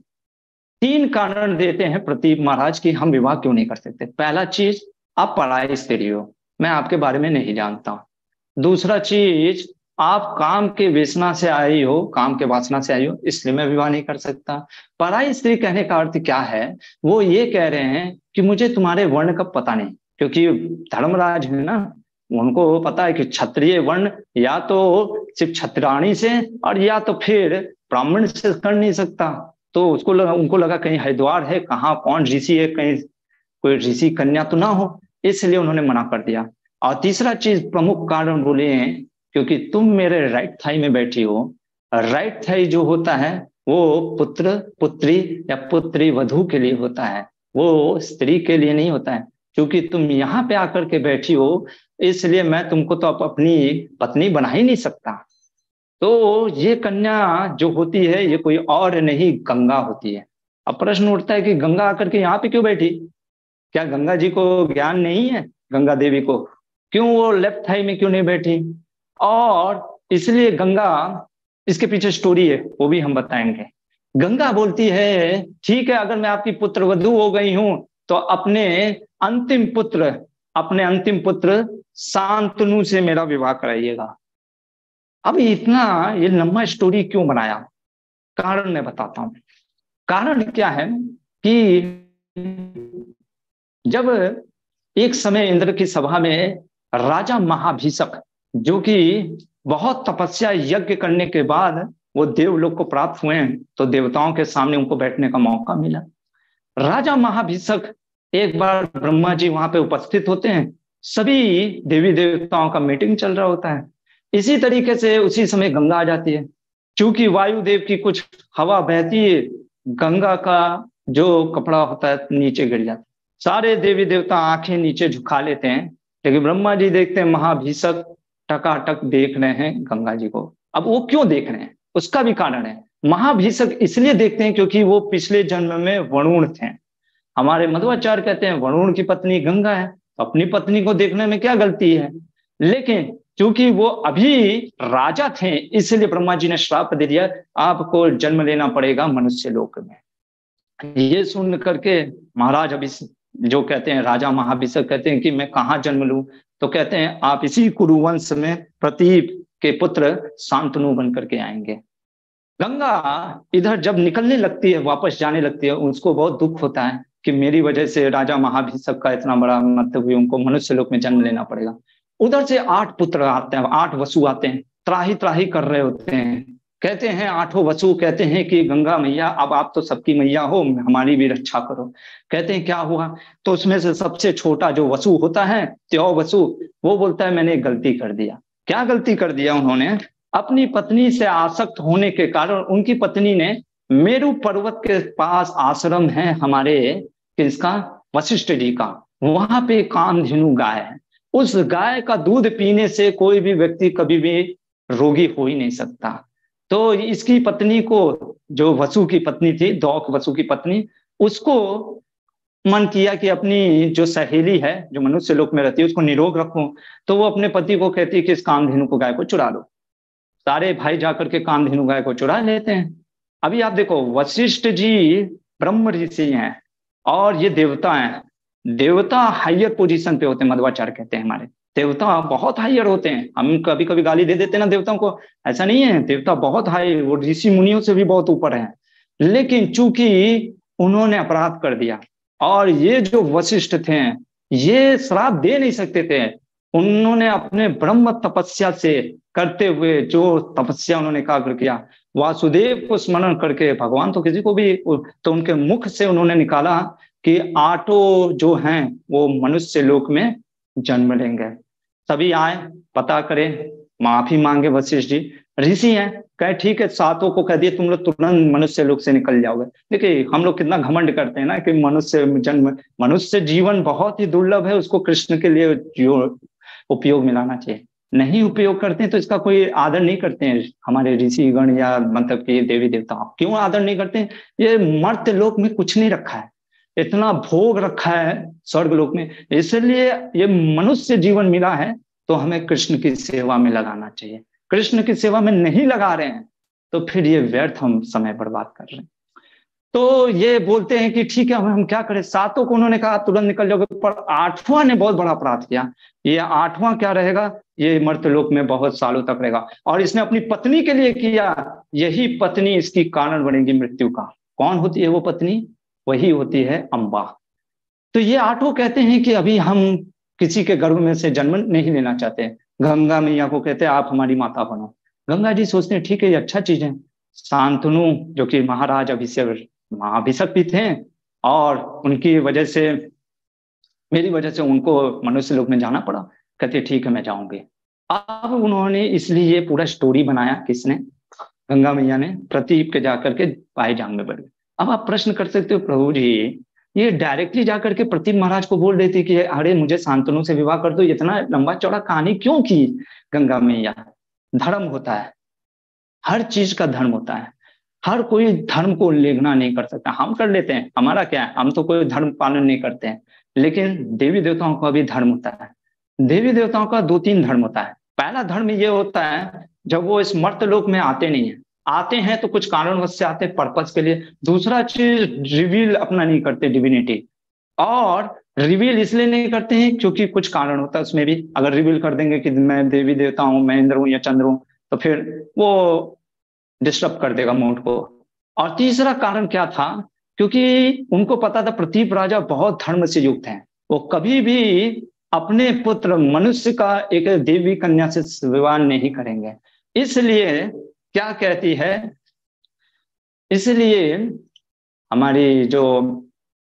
तीन कारण देते हैं प्रतीप महाराज की हम विवाह क्यों नहीं कर सकते। पहला चीज़, आप पढ़ाई स्त्री हो मैं आपके बारे में नहीं जानता। दूसरा चीज़ आप काम के वेसना से आई हो, काम के वासना से आई हो, इसलिए मैं विवाह नहीं कर सकता। पढ़ाई स्त्री कहने का अर्थ क्या है? वो ये कह रहे हैं कि मुझे तुम्हारे वर्ण का पता नहीं, क्योंकि धर्मराज है ना, उनको पता है कि क्षत्रिय वर्ण या तो सिर्फ़ छत्राणी से और या तो फिर ब्राह्मण से कर नहीं सकता। तो उसको लगा, उनको लगा कहीं हरिद्वार है, कहाँ, कौन ऋषि है, कहीं कोई ऋषि कन्या तो ना हो, इसलिए उन्होंने मना कर दिया। और तीसरा चीज़ प्रमुख कारण बोले हैं क्योंकि तुम मेरे राइट थाई में बैठी हो। राइट थाई जो होता है, वो पुत्र, पुत्री या पुत्री वधु के लिए होता है। वो स्त्री के लिए नहीं होता है। क्योंकि तुम यहाँ पे आकर के बैठी हो, इसलिए मैं तुमको तो अपनी पत्नी बना ही नहीं सकता। तो ये कन्या जो होती है, ये कोई और नहीं, गंगा होती है। अब प्रश्न उठता है कि गंगा आकर के यहाँ पे क्यों बैठी? क्या गंगा जी को ज्ञान नहीं है? गंगा देवी को। क्यों वो लेफ़्ट थाई में क्यों नहीं बैठी? और इसलिए गंगा, इसके पीछे स्टोरी है, वो भी हम बताएँगे। गंगा बोलती है, ठीक है, अगर मैं आपकी पुत्र वधु हो गई हूँ तो अपने अंतिम पुत्र, अपने अंतिम पुत्र शांतनु से मेरा विवाह कराइएगा। अब इतना, ये लंबा स्टोरी क्यों बनाया? कारण मैं बताता हूँ। कारण क्या है कि जब एक समय इंद्र की सभा में राजा महाभिषक जो कि बहुत तपस्या यज्ञ करने के बाद वो देवलोक को प्राप्त हुए हैं तो देवताओं के सामने उनको बैठने का मौका मिला। राजा महाभिषक एक बार ब्रह्मा जी वहाँ पे उपस्थित होते हैं, सभी देवी देवताओं का मीटिंग चल रहा होता है। इसी तरीके से उसी समय गंगा आ जाती है। क्योंकि वायुदेव की कुछ हवा बहती है, गंगा का जो कपड़ा होता है नीचे गिर जाता है। सारे देवी देवता आँखें नीचे झुका लेते हैं, लेकिन ब्रह्मा जी देखते हैं महाभिषक टकाटक देख रहे हैं गंगा जी को। अब वो क्यों देख रहे हैं? उसका भी कारण है। महाभिषक इसलिए देखते हैं क्योंकि वो पिछले जन्म में वरुण थे। हमारे मध्वाचार्य कहते हैं, वरुण की पत्नी गंगा है तो अपनी पत्नी को देखने में क्या गलती है? लेकिन क्योंकि वो अभी राजा थे, इसलिए ब्रह्मा जी ने श्राप दे दिया, आपको जन्म लेना पड़ेगा मनुष्य लोक में। ये सुन करके महाराज अभी जो कहते हैं, राजा महाभिषक कहते हैं कि मैं कहाँ जन्म लू? तो कहते हैं, आप इसी कुरुवंश में प्रतीप के पुत्र शांतनु बन करके आएँगे। गंगा इधर जब निकलने लगती है, वापस जाने लगती है, उसको बहुत दुख होता है कि मेरी वजह से राजा महाभिषक का इतना बड़ा मतलब उनको मनुष्य लोक में जन्म लेना पड़ेगा। उधर से आठ पुत्र आते हैं, आठ वसु आते हैं त्राही त्राही कर रहे होते हैं। कहते हैं, आठों वसु कहते हैं कि, गंगा मैया, अब आप तो सबकी मैया हो, हमारी भी रक्षा करो। कहते हैं, क्या हुआ? तो उसमें से सबसे छोटा जो वसु होता है, त्यो वसु, वो बोलता है, मैंने गलती कर दिया। क्या गलती कर दिया उन्होंने? अपनी पत्नी से आसक्त होने के कारण उनकी पत्नी ने मेरु पर्वत के पास आश्रम है हमारे किसका वशिष्ठ जी का। वहाँ पे कामधेनु गाय है। उस गाय का दूध पीने से कोई भी व्यक्ति कभी भी रोगी हो ही नहीं सकता। तो इसकी पत्नी को, जो वसु की पत्नी थी, दौक वसु की पत्नी, उसको मन किया कि अपनी जो सहेली है, जो मनुष्य लोक में रहती है, उसको निरोग रखूँ तो वो अपने पति को कहती है कि इस कामधेनु को गाय को चुरा लो। सारे भाई जाकर के कामधेनु गाय को चुरा लेते हैं। अभी आप देखो, वशिष्ठ जी ब्रह्म ऋषि हैं और ये देवता हैं। देवता हाइयर पोजीशन पे होते हैं, मध्वाचार्य कहते हैं हमारे। देवता बहुत हाइयर होते हैं। हम कभी कभी गाली दे देते ना देवताओं को। ऐसा नहीं है, देवता बहुत हाई वो ऋषि मुनियों से भी बहुत ऊपर है। लेकिन चूँकि उन्होंने अपराध कर दिया और ये जो वशिष्ठ थे, ये श्राप दे नहीं सकते थे, उन्होंने अपने ब्रह्म तपस्या से करते हुए जो तपस्या उन्होंने काग्र किया, वासुदेव को स्मरण करके भगवान तो किसी को भी तो उनके मुख से उन्होंने निकाला कि आटो जो हैं, वो मनुष्य लोक में जन्म लेंगे। सभी आए, पता करें, माफ़ी मांगे वशिष्ठ जी। ऋषि हैं, कहे, ठीक है, सातों को कह दिए, तुम लोग तुरंत मनुष्य लोग से निकल जाओगे। देखिए, हम लोग कितना घमंड करते हैं ना कि मनुष्य जन्म, मनुष्य जीवन बहुत ही दुर्लभ है, उसको कृष्ण के लिए जो उपयोग में लाना चाहिए। नहीं उपयोग करते हैं तो इसका कोई आदर नहीं करते हैं हमारे ऋषिगण या मतलब कि देवी देवता। क्यों आदर नहीं करते हैं? ये मर्त लोक में कुछ नहीं रखा है। इतना भोग रखा है स्वर्ग लोक में। इसलिए ये मनुष्य जीवन मिला है तो हमें कृष्ण की सेवा में लगाना चाहिए। कृष्ण की सेवा में नहीं लगा रहे हैं तो फिर ये व्यर्थ हम समय बर्बाद कर रहे हैं। तो ये बोलते हैं कि ठीक है हम क्या करें? सातों को उन्होंने कहा, तुरंत निकल जाओगे पर आठवां ने बहुत बड़ा अपराध किया। ये आठवां क्या रहेगा? ये मर्तलोक में बहुत सालों तक रहेगा। और इसने अपनी पत्नी के लिए किया। यही पत्नी इसकी कारण बनेगी मृत्यु का। कौन होती है वो पत्नी? वही होती है अम्बा तो ये आठों कहते हैं कि अभी हम किसी के गर्भ में से जन्म नहीं लेना चाहते। गंगा मैया को कहते आप हमारी माता बनो। गंगा जी सोचते हैं, ठीक है, ये अच्छा चीज़ है। शांतनु जो कि महाराज अभिषेक महाभिषक भी थे और उनकी वजह से, मेरी वजह से उनको मनुष्य लोक में जाना पड़ा। कहते ठीक है, मैं जाऊँगी। अब उन्होंने इसलिए ये पूरा स्टोरी बनाया किसने? गंगा मैया ने प्रतीप के जाकर के पाए जांग में बढ़ गए अब आप प्रश्न कर सकते हो, प्रभु जी। ये डायरेक्टली जाकर के प्रतीप महाराज को बोल थी कि, अरे, मुझे शांतनु से विवाह कर दो, इतना लंबा चौड़ा कहानी क्यों की? गंगा मैया, धर्म होता है। हर चीज़ का धर्म होता है। हर कोई धर्म को उल्लेखना नहीं कर सकता। हम कर लेते हैं, हमारा क्या है? हम तो कोई धर्म पालन नहीं करते हैं। लेकिन देवी देवताओं का भी धर्म होता है। देवी देवताओं का दो तीन धर्म होता है। पहला धर्म ये होता है, जब वो इस मर्त लोक में आते नहीं है। आते हैं तो कुछ कारणवश से आते हैं पर्पज के लिए। दूसरा चीज़ रिवील अपना नहीं करते डिविनिटी और रिवील इसलिए नहीं करते हैं क्योंकि कुछ कारण होता है उसमें भी। अगर रिवील कर देंगे कि मैं देवी देवता हूँ, मैं इंद्र हूँ या चंद्र हूँ तो फिर वो डिस्टर्ब कर देगा मूड को। और तीसरा कारण क्या था? क्योंकि उनको पता था प्रतीप राजा बहुत धर्म से युक्त हैं। वो कभी भी अपने पुत्र मनुष्य का एक देवी कन्या से विवाह नहीं करेंगे। इसलिए क्या कहती है? इसलिए हमारी जो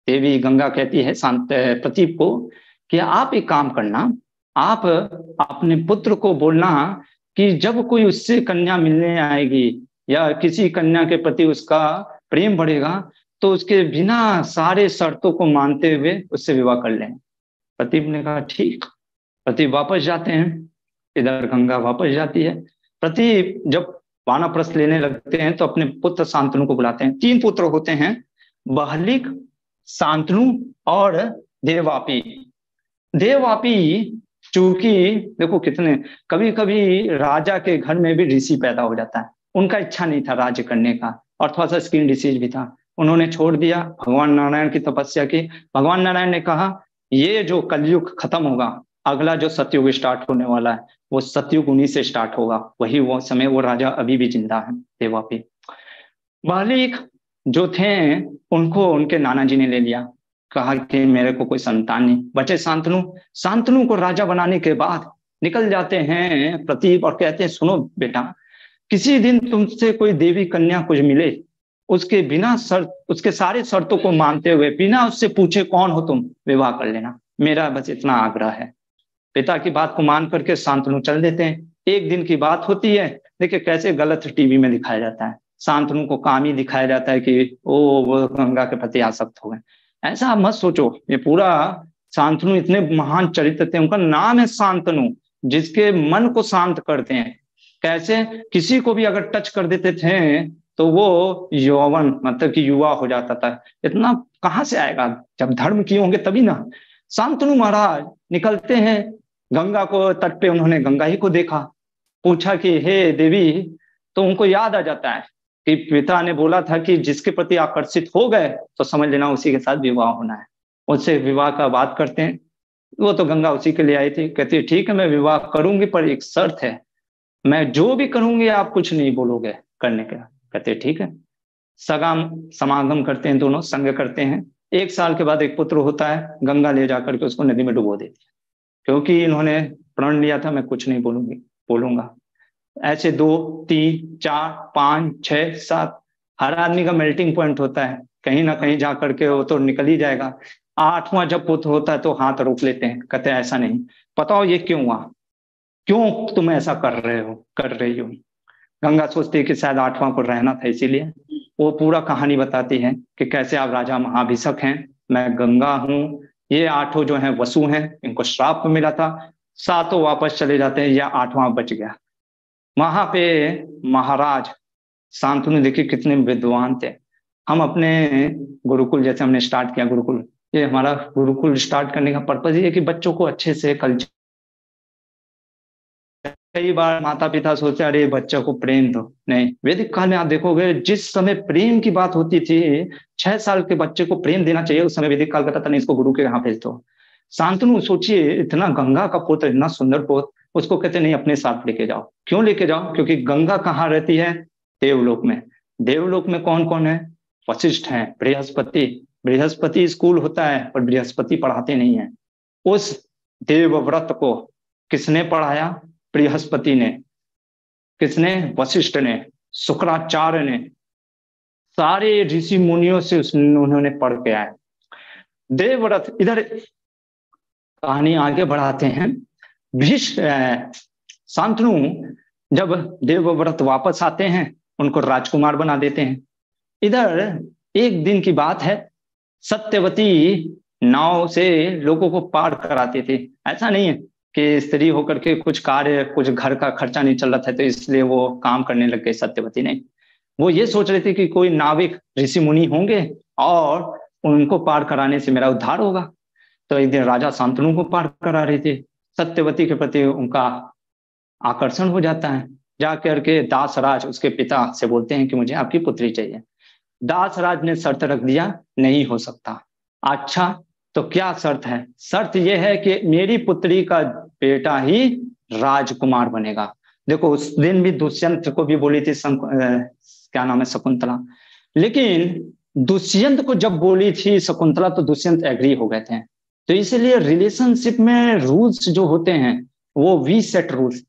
देवी गंगा कहती है, शांत, प्रतीप को, कि आप एक काम करना, आप अपने पुत्र को बोलना कि जब कोई उससे कन्या मिलने आएगी या किसी कन्या के प्रति उसका प्रेम बढ़ेगा तो उसके बिना सारे शर्तों को मानते हुए उससे विवाह कर लें। प्रतीप ने कहा, ठीक। प्रतीप वापस जाते हैं। इधर गंगा वापस जाती है। प्रतीप जब वानाप्रस्थ लेने लगते हैं तो अपने पुत्र शांतनु को बुलाते हैं। तीन पुत्र होते हैं, बहलिक शांतनु और देवापी देवापी चूँकि, देखो कितने कभी कभी राजा के घर में भी ऋषि पैदा हो जाता है। उनका इच्छा नहीं था राज्य करने का, और थोड़ा सा स्किन डिसीज भी था। उन्होंने छोड़ दिया भगवान नारायण की तपस्या की। भगवान नारायण ने कहा, ये जो कलयुग खत्म होगा, अगला जो सतयुग स्टार्ट होने वाला है वो सतयुग उन्हीं से स्टार्ट होगा। वही वो समय वो राजा अभी भी ज़िंदा है, देवा पे। मालिक जो थे, उनको उनके नाना जी ने ले लिया। कहा कि मेरे को कोई संतान नहीं। बचे शांतनु। शांतनु को राजा बनाने के बाद निकल जाते हैं प्रतीप और कहते हैं, सुनो बेटा, किसी दिन तुमसे कोई देवी कन्या कुछ मिले, उसके बिना शर्त, उसके सारे शर्तों को मानते हुए, बिना उससे पूछे कौन हो तुम, विवाह कर लेना। मेरा बस इतना आग्रह है। पिता की बात को मान करके शांतनु चल देते हैं। एक दिन की बात होती है, देखिए कैसे गलत टीवी में दिखाया जाता है। शांतनु को काम ही दिखाया जाता है कि, ओ, वो गंगा के प्रति आसक्त हो गए। ऐसा आप मत सोचो, ये पूरा शांतनु इतने महान चरित्र थे, उनका नाम है शांतनु जिसके मन को शांत करते हैं। कैसे? किसी को भी अगर टच कर देते थे तो वो यौवन मतलब कि युवा हो जाता था। इतना कहाँ से आएगा? जब धर्म किए होंगे तभी ना। शांतनु महाराज निकलते हैं गंगा को तट पे उन्होंने गंगा ही को देखा। पूछा कि, हे देवी तो उनको याद आ जाता है कि पिता ने बोला था कि जिसके प्रति आकर्षित हो गए तो समझ लेना उसी के साथ विवाह होना है। उससे विवाह का बात करते हैं। वो तो गंगा उसी के लिए आई थी। कहती है, ठीक है, मैं विवाह करूँगी, पर एक शर्त है। मैं जो भी करूँगी, आप कुछ नहीं बोलोगे करने का कहते ठीक है। सगाम, समागम करते हैं दोनों, संग करते हैं। एक साल के बाद एक पुत्र होता है, गंगा ले जाकर के उसको नदी में डुबो देती है। क्योंकि इन्होंने प्रण लिया था, मैं कुछ नहीं बोलूँगी, बोलूँगा। ऐसे दो, तीन, चार, पाँच छ सात, हर आदमी का मेल्टिंग पॉइंट होता है। कहीं ना कहीं जा करके वो तो निकल ही जाएगा। आठवां जब पुत्र होता है तो हाथ रोक लेते हैं, कहते हैं, ऐसा नहीं। बताओ ये क्यों हुआ? क्यों तुम ऐसा कर रहे हो, कर रही हो? गंगा सोचती है कि शायद आठवां को रहना था, इसीलिए। वो पूरा कहानी बताती है कि कैसे आप राजा महाभिषक हैं। मैं गंगा हूँ ये आठों जो है, वसु हैं, इनको श्राप मिला था। सातों वापस चले जाते हैं या आठवां बच गया। वहाँ पे महाराज शांतनु देखिए कितने विद्वान थे। हम अपने गुरुकुल, जैसे हमने स्टार्ट किया गुरुकुल, ये हमारा गुरुकुल स्टार्ट करने का पर्पज ये कि बच्चों को अच्छे से कल्चर कई बार माता पिता सोचते अरे, बच्चों को प्रेम दो नहीं। वैदिक काल में आप देखोगे, जिस समय प्रेम की बात होती थी, छह साल के बच्चे को प्रेम देना चाहिए, उस समय वैदिक काल कहता था, नहीं, इसको गुरु के यहाँ भेज दो। शांतनु, सोचिए, इतना गंगा का पुत्र इतना सुंदर पुत्र उसको कहते, नहीं, अपने साथ लेके जाओ। क्यों लेके जाओ? क्योंकि गंगा कहाँ रहती है? देवलोक में। देवलोक में कौन कौन है? वशिष्ठ है, बृहस्पति। बृहस्पति स्कूल होता है, पर बृहस्पति पढ़ाते नहीं है। उस देवव्रत को किसने पढ़ाया? बृहस्पति ने, किसने? वशिष्ठ ने, शुक्राचार्य ने, सारे ऋषि मुनियों से उन्होंने पढ़ के आए। देवव्रत, इधर कहानी आगे बढ़ाते हैं। भीष्म शांतनु जब देवव्रत वापस आते हैं, उनको राजकुमार बना देते हैं। इधर एक दिन की बात है, सत्यवती नाव से लोगों को पार कराते थे। ऐसा नहीं है। कि स्त्री होकर के कुछ कार्य, कुछ घर का खर्चा नहीं चल रहा था तो इसलिए वो काम करने लग गए सत्यवती नहीं वो ये सोच रहे थे कि कोई नाविक ऋषि मुनि होंगे और उनको पार कराने से मेरा उद्धार होगा। तो एक दिन राजा शांतनु को पार करा रहे थे। सत्यवती के प्रति उनका आकर्षण हो जाता है। जाकर के दासराज उसके पिता से बोलते हैं कि मुझे आपकी पुत्री चाहिए। दासराज ने शर्त रख दिया, नहीं हो सकता। अच्छा तो क्या शर्त है? शर्त यह है कि मेरी पुत्री का बेटा ही राजकुमार बनेगा। देखो, उस दिन भी दुष्यंत को भी बोली थी संक क्या नाम है, शकुंतला। लेकिन दुष्यंत को जब बोली थी शकुंतला तो दुष्यंत एग्री हो गए थे। तो इसलिए रिलेशनशिप में रूल्स जो होते हैं, वो वी सेट रूल्स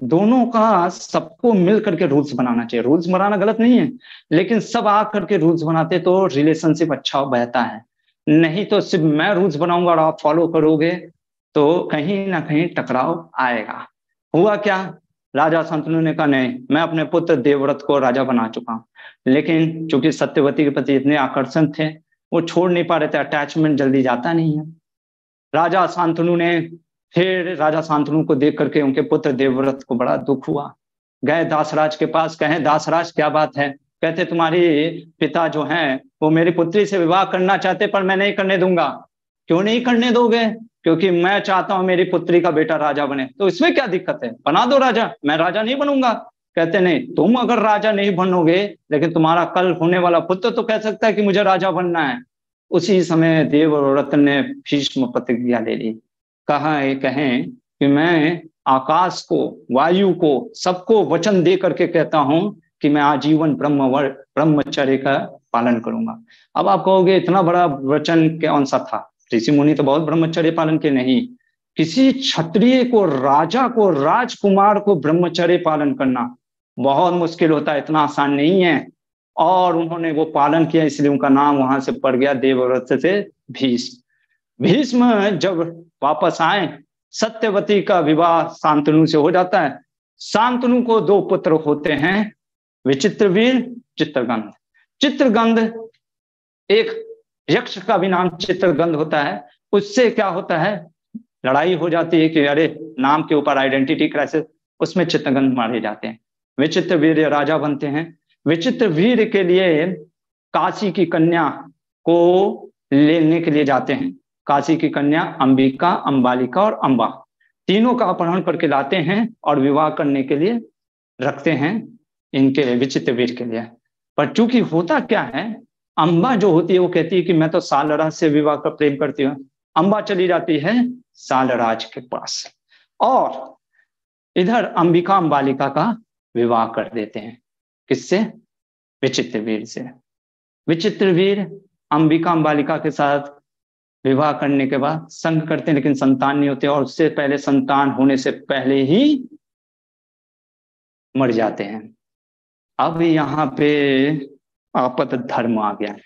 दोनों का सबको मिल करके रूल्स बनाना चाहिए। रूल्स बनाना गलत नहीं है, लेकिन सब आ करके रूल्स बनाते तो रिलेशनशिप अच्छा बहता है। नहीं तो सिर्फ़ मैं रूल्स बनाऊँगा और आप फॉलो करोगे तो कहीं ना कहीं टकराव आएगा। हुआ क्या? राजा संतनु ने कहा, नहीं, मैं अपने पुत्र देवव्रत को राजा बना चुका हूँ। लेकिन चूँकि सत्यवती के प्रति इतने आकर्षण थे, वो छोड़ नहीं पा रहे थे अटैचमेंट जल्दी जाता नहीं है। राजा शांतनु ने फिर राजा शांतनु को देख करके उनके पुत्र देवव्रत को बड़ा दुख हुआ। गए दासराज के पास, कहे, दासराज, क्या बात है? कहते, तुम्हारी पिता जो हैं वो मेरी पुत्री से विवाह करना चाहते, पर मैं नहीं करने दूँगा। क्यों नहीं करने दोगे? क्योंकि मैं चाहता हूँ मेरी पुत्री का बेटा राजा बने। तो इसमें क्या दिक्कत है? बना दो राजा। मैं राजा नहीं बनूँगा। कहते, नहीं, तुम अगर राजा नहीं बनोगे, लेकिन तुम्हारा कल होने वाला पुत्र तो कह सकता है कि मुझे राजा बनना है। उसी समय देवव्रत ने भीष्म प्रतिज्ञा ले ली। कहा है कहें कि मैं आकाश को, वायु को, सबको वचन दे करके कहता हूँ कि मैं आजीवन ब्रह्म ब्रह्मचर्य का पालन करूँगा। अब आप कहोगे, इतना बड़ा वचन कौन सा था? ऋषि मुनि तो बहुत ब्रह्मचर्य पालन के नहीं। किसी क्षत्रिय को, राजा को, राजकुमार को ब्रह्मचर्य पालन करना बहुत मुश्किल होता है, इतना आसान नहीं है। और उन्होंने वो पालन किया, इसलिए उनका नाम वहाँ से पड़ गया, देवव्रत से भीष्म। भीष्म जब वापस आए, सत्यवती का विवाह शांतनु से हो जाता है। शांतनु को दो पुत्र होते हैं, विचित्रवीर चित्रगंध चित्रगंध, एक यक्ष का भी नाम चित्रगंध होता है। उससे क्या होता है? लड़ाई हो जाती है कि अरे, नाम के ऊपर आइडेंटिटी क्राइसिस उसमें चित्रगंध मारे जाते हैं। विचित्र वीर राजा बनते हैं। विचित्र वीर के लिए काशी की कन्या को लेने के लिए जाते हैं। काशी की कन्या अंबिका, अंबालिका और अंबा। तीनों का अपहरण करके लाते हैं और विवाह करने के लिए रखते हैं इनके विचित्र वीर के लिए। पर चूँकि होता क्या है, अंबा जो होती है वो कहती है कि मैं तो सालराज से विवाह का प्रेम करती हूँ। अंबा चली जाती है सालराज के पास और इधर अंबिका अंबालिका का विवाह कर देते हैं। किससे? विचित्र वीर से। विचित्र वीर अंबिका अंबालिका के साथ विवाह करने के बाद संग करते हैं, लेकिन संतान नहीं होते और उससे पहले संतान होने से पहले ही मर जाते हैं। अब यहाँ पे आपत धर्म आ गया।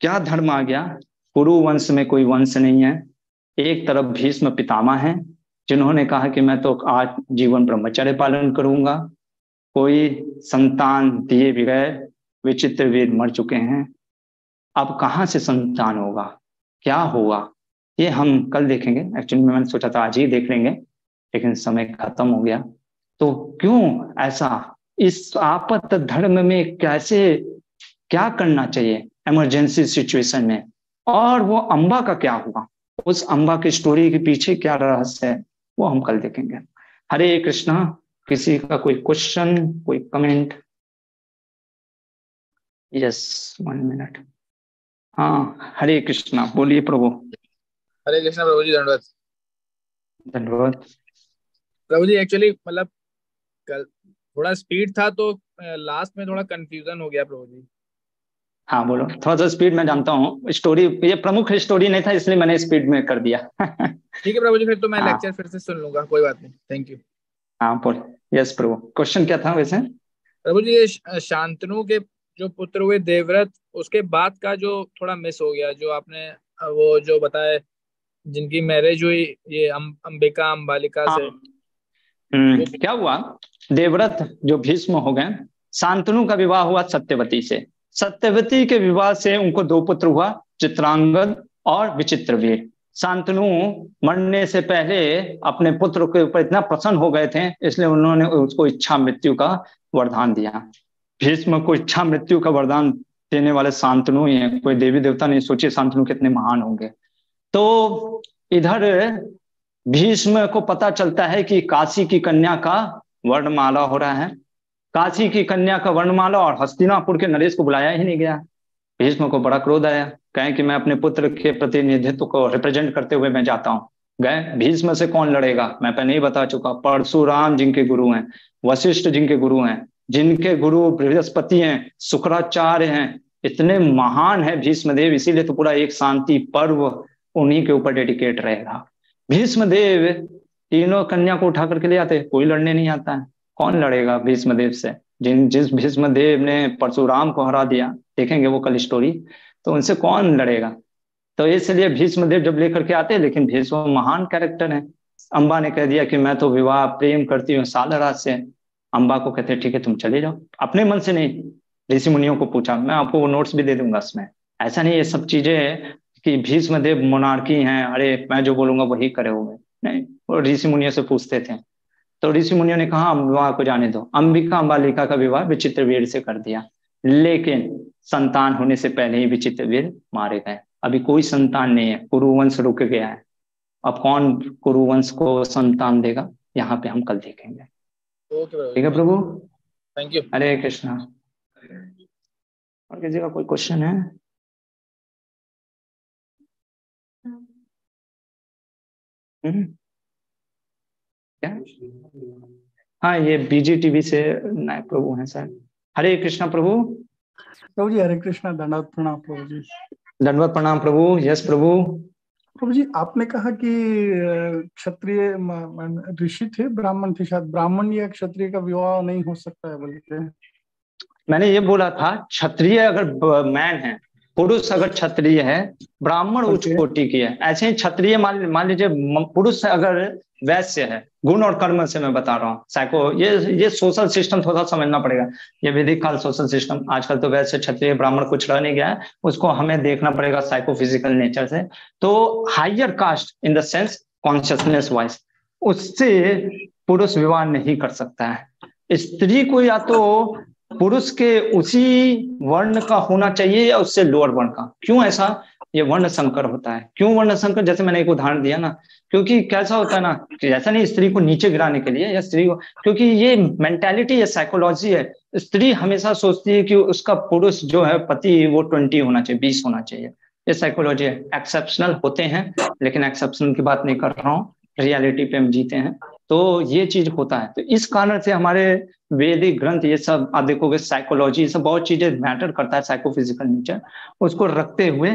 क्या धर्म आ गया? कुरु वंश में कोई वंश नहीं है। एक तरफ़ भीष्म पितामा है, जिन्होंने कहा कि मैं तो आज जीवन ब्रह्मचर्य पालन करूँगा। कोई संतान दिए गए विचित्र वीर मर चुके हैं। अब कहाँ से संतान होगा? क्या होगा? ये हम कल देखेंगे। एक्चुअली में मैंने सोचा था आज ही देख लेंगे, लेकिन समय खत्म हो गया। तो क्यों ऐसा इस आपत धर्म में कैसे क्या करना चाहिए इमरजेंसी सिचुएशन में? और वो अंबा का क्या हुआ? उस अंबा की स्टोरी के पीछे क्या रहस्य है वो हम कल देखेंगे। हरे कृष्णा किसी का कोई क्वेश्चन कोई कमेंट यस वन मिनट हाँ हरे कृष्णा बोलिए प्रभु। हरे कृष्णा प्रभु जी धन्यवाद। धन्यवाद। प्रभु जी एक्चुअली मतलब कल थोड़ा स्पीड था तो लास्ट में थोड़ा कंफ्यूजन हो गया प्रभु जी। हाँ बोलो। थोड़ा सा स्पीड में जानता हूँ। स्टोरी ये प्रमुख स्टोरी नहीं था इसलिए मैंने स्पीड में कर दिया। [laughs] ठीक है प्रभु जी फिर तो मैं हाँ. लेक्चर फिर से सुन लूँगा कोई बात नहीं। थैंक यू हाँ बोल। यस प्रभु। क्वेश्चन क्या था वैसे? प्रभु जी ये शांतनु के जो पुत्र हुए देवव्रत उसके बाद का जो थोड़ा मिस हो गया जो आपने वो जो बताया जिनकी मैरिज हुई ये अंबिका अम्बालिका से। हाँ। हम्म, क्या हुआ? देवव्रत जो भीष्म हो गए, शांतनु का विवाह हुआ सत्यवती से। सत्यवती के विवाह से उनको दो पुत्र हुआ, चित्रांगद और विचित्रवीर। शांतनु मरने से पहले अपने पुत्र के ऊपर इतना प्रसन्न हो गए थे, इसलिए उन्होंने उसको इच्छा मृत्यु का वरदान दिया। भीष्म को इच्छा मृत्यु का वरदान देने वाले शांतनु ही है कोई देवी देवता नहीं, सोचिए शांतनु कितने महान होंगे। तो इधर भीष्म को पता चलता है कि काशी की कन्या का वर्णमाला हो रहा है। काशी की कन्या का वर्णमाला और हस्तिनापुर के नरेश को बुलाया ही नहीं गया। भीष्म को बड़ा क्रोध आया। कहें कि मैं अपने पुत्र के प्रतिनिधित्व को रिप्रेजेंट करते हुए मैं जाता हूँ। गए, भीष्म से कौन लड़ेगा? मैं पहले ही बता चुका। परशुराम जिनके गुरु हैं, वशिष्ठ जिनके गुरु हैं, जिनके गुरु बृहस्पति हैं, शुक्राचार्य हैं, इतने महान है भीष्मदेव, इसीलिए तो पूरा एक शांति पर्व उन्हीं के ऊपर डेडिकेट रहेगा। भीष्मदेव तीनों कन्या को उठा करके ले आते, कोई लड़ने नहीं आता है। कौन लड़ेगा भीष्मदेव से? जिन, जिस भीष्मदेव ने परशुराम को हरा दिया, देखेंगे वो कल स्टोरी तो उनसे कौन लड़ेगा? तो इसलिए भीष्मदेव जब लेकर के आते, लेकिन भीष्म महान कैरेक्टर है। अम्बा ने कह दिया कि मैं तो विवाह, प्रेम करती हूँ सालराज से। अंबा को कहते, ठीक है, तुम चले जाओ। अपने मन से नहीं, ऋषि मुनियों को पूछा, मैं आपको वो नोट्स भी दे दूँगा उसमें ऐसा नहीं, ये सब चीज़ें कि भीष्मदेव मोनार्की हैं। अरे, मैं जो बोलूँगा वही करे हुए नहीं वो ऋषि मुनियों से पूछते थे। तो ऋषि मुनियों ने कहा विवाह को जाने दो। अंबिका अंबालिका का विवाह विचित्र वीर से कर दिया। लेकिन संतान होने से पहले ही विचित्र वीर मारे गए। अभी कोई संतान नहीं है। कुरुवंश रुक गया है। अब कौन कुरुवंश को संतान देगा? यहाँ पे हम कल देखेंगे। ठीक है प्रभु? Thank you Hare Krishna. और किसी का कोई क्वेश्चन है? क्या? हाँ ये बीजी टीवी से नायक प्रभु हैं सर। हरे कृष्णा प्रभु। प्रभु जी हरे कृष्णा दंडवत प्रणाम प्रभु जी। दंडवत प्रणाम प्रभु यस प्रभु। प्रभु जी आपने कहा कि क्षत्रिय ऋषि थे ब्राह्मण थे शायद ब्राह्मण या क्षत्रिय का विवाह नहीं हो सकता है बोलते मैंने ये बोला था क्षत्रिय अगर मैन है पुरुष अगर क्षत्रिय है ब्राह्मण उच्च कोटि की है ऐसे ही क्षत्रिय मान मान लीजिए पुरुष अगर वैश्य है गुण और कर्म से मैं बता रहा हूँ साइको ये ये सोशल सिस्टम थोड़ा समझना पड़ेगा। ये वैदिक काल सोशल सिस्टम आजकल तो वैसे क्षत्रिय ब्राह्मण कुछ रह नहीं गया है उसको हमें देखना पड़ेगा साइको फ़िज़िकल नेचर से। तो higher caste in the sense consciousness wise उससे पुरुष विवाह नहीं कर सकता है। स्त्री को या तो पुरुष के उसी वर्ण का होना चाहिए या उससे लोअर वर्ण का? क्यों ऐसा ये वर्ण संकर होता है? क्यों वर्ण संकर? जैसे मैंने एक उदाहरण दिया ना, क्योंकि कैसा होता है ना कि ऐसा नहीं स्त्री को नीचे गिराने के लिए या स्त्री को, क्योंकि ये मेंटालिटी या साइकोलॉजी है। स्त्री हमेशा सोचती है कि उसका पुरुष जो है पति, वो ट्वेंटी होना चाहिए, बीस होना चाहिए। ये साइकोलॉजी है। एक्सेप्शनल होते हैं, लेकिन एक्सेप्शनल की बात नहीं कर रहा हूँ। रियलिटी पे हम जीते हैं। तो ये चीज़ होता है। तो इस कारण से हमारे वैदिक ग्रंथ, ये सब आप देखोगे साइकोलॉजी ये सब बहुत चीज़ें मैटर करता है साइकोफिजिकल नेचर उसको रखते हुए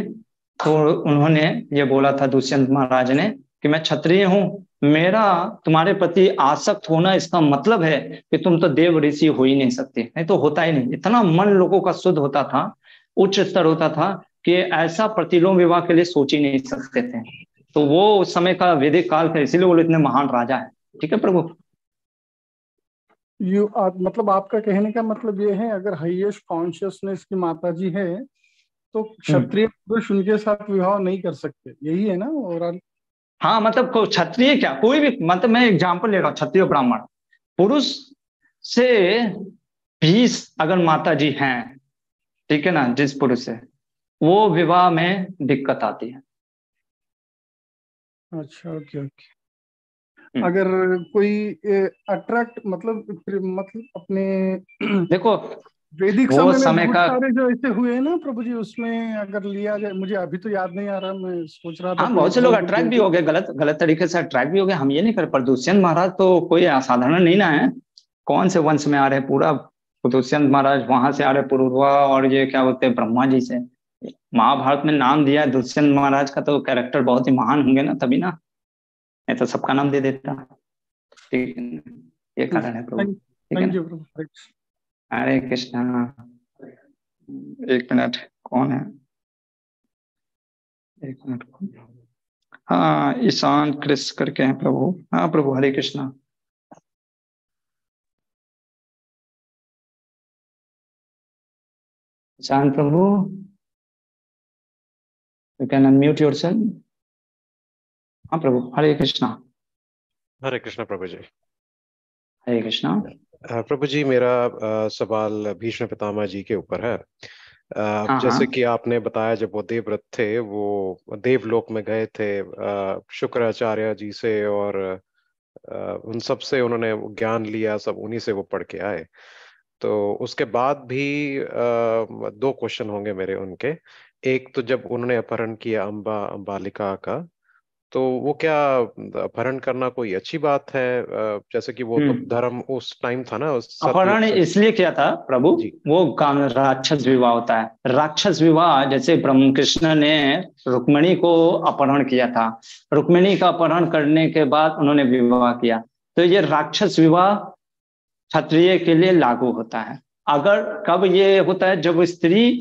तो उन्होंने ये बोला था दुष्यंत महाराज ने कि मैं क्षत्रिय हूँ, मेरा, तुम्हारे प्रति आसक्त होना इसका मतलब है कि तुम तो देव ऋषि हो ही नहीं सकते। नहीं तो होता ही नहीं। इतना मन लोगों का शुद्ध होता था, उच्च स्तर होता था कि ऐसा प्रतिलोम विवाह के लिए सोच ही नहीं सकते थे। तो वो उस समय का वैदिक काल था, इसीलिए वो इतने महान राजा है। ठीक है प्रभु? यू मतलब आपका कहने का मतलब ये है अगर हाईएस्ट कॉन्शियसनेस की माता जी है तो हम्म। क्षत्रिय पुरुष उनके साथ विवाह नहीं कर सकते। यही है ना? ओवरऑल हाँ मतलब क्षत्रिय क्या? कोई भी मतलब मैं एग्ज़ाम्पल ले रहा हूँ क्षत्रिय ब्राह्मण। पुरुष से बीस अगर माता जी हैं ठीक है ना जिस पुरुष से वो विवाह में दिक्कत आती है। अच्छा ओके ओके। अगर कोई अट्रैक्ट मतलब मतलब अपने [clears throat] देखो वैदिक समय, समय का सारे जो ऐसे हुए ना प्रभु जी उसमें अगर लिया जाए मुझे अभी तो याद नहीं आ रहा मैं सोच रहा था हाँ बहुत से लोग अट्रैक्ट भी हो गए गलत गलत तरीके से अट्रैक्ट भी हो गए हम ये नहीं कर पर दुष्यंत महाराज तो कोई असाधारण नहीं ना है। कौन से वंश में आ रहे पूरा? दुष्यंत महाराज वहाँ से आ रहे पूर्वा और ये क्या बोलते हैं ब्रह्मा जी से। महाभारत में नाम दिया दुष्यंत महाराज का तो कैरेक्टर बहुत ही महान होंगे ना तभी ना। मैं तो सबका नाम दे देता। ठीक है ये कारण है प्रभु। हरे कृष्णा। एक मिनट कौन है? एक मिनट हाँ ईशान क्रिस करके हैं प्रभु। हाँ प्रभु हरे कृष्णा। ईशान प्रभु यू कैन अनम्यूट योरसेल्फ हाँ प्रभु। हरे कृष्णा। हरे कृष्णा प्रभु जी। हरे कृष्णा। प्रभु जी मेरा सवाल भीष्म पितामह जी के ऊपर है। हाँ, जैसे हाँ। कि आपने बताया जब वो देवव्रत थे वो देवलोक में गए थे शुक्राचार्य जी से और उन सबसे उन्होंने ज्ञान लिया सब उन्हीं से वो पढ़ के आए। तो उसके बाद भी दो क्वेश्चन होंगे मेरे उनके। एक तो जब उन्होंने अपहरण किया अम्बा अम्बालिका का तो वो क्या अपहरण करना कोई अच्छी बात है? जैसे कि वो तो हम्म। धर्म उस टाइम था ना अपहरण इसलिए किया था प्रभु वो काम राक्षस विवाह होता है। राक्षस विवाह जैसे ब्रह्म कृष्ण ने रुक्मणी को अपहरण किया था। रुक्मणी का अपहरण करने के बाद उन्होंने विवाह किया। तो ये राक्षस विवाह क्षत्रिय के लिए लागू होता है। अगर कब ये होता है? जब स्त्री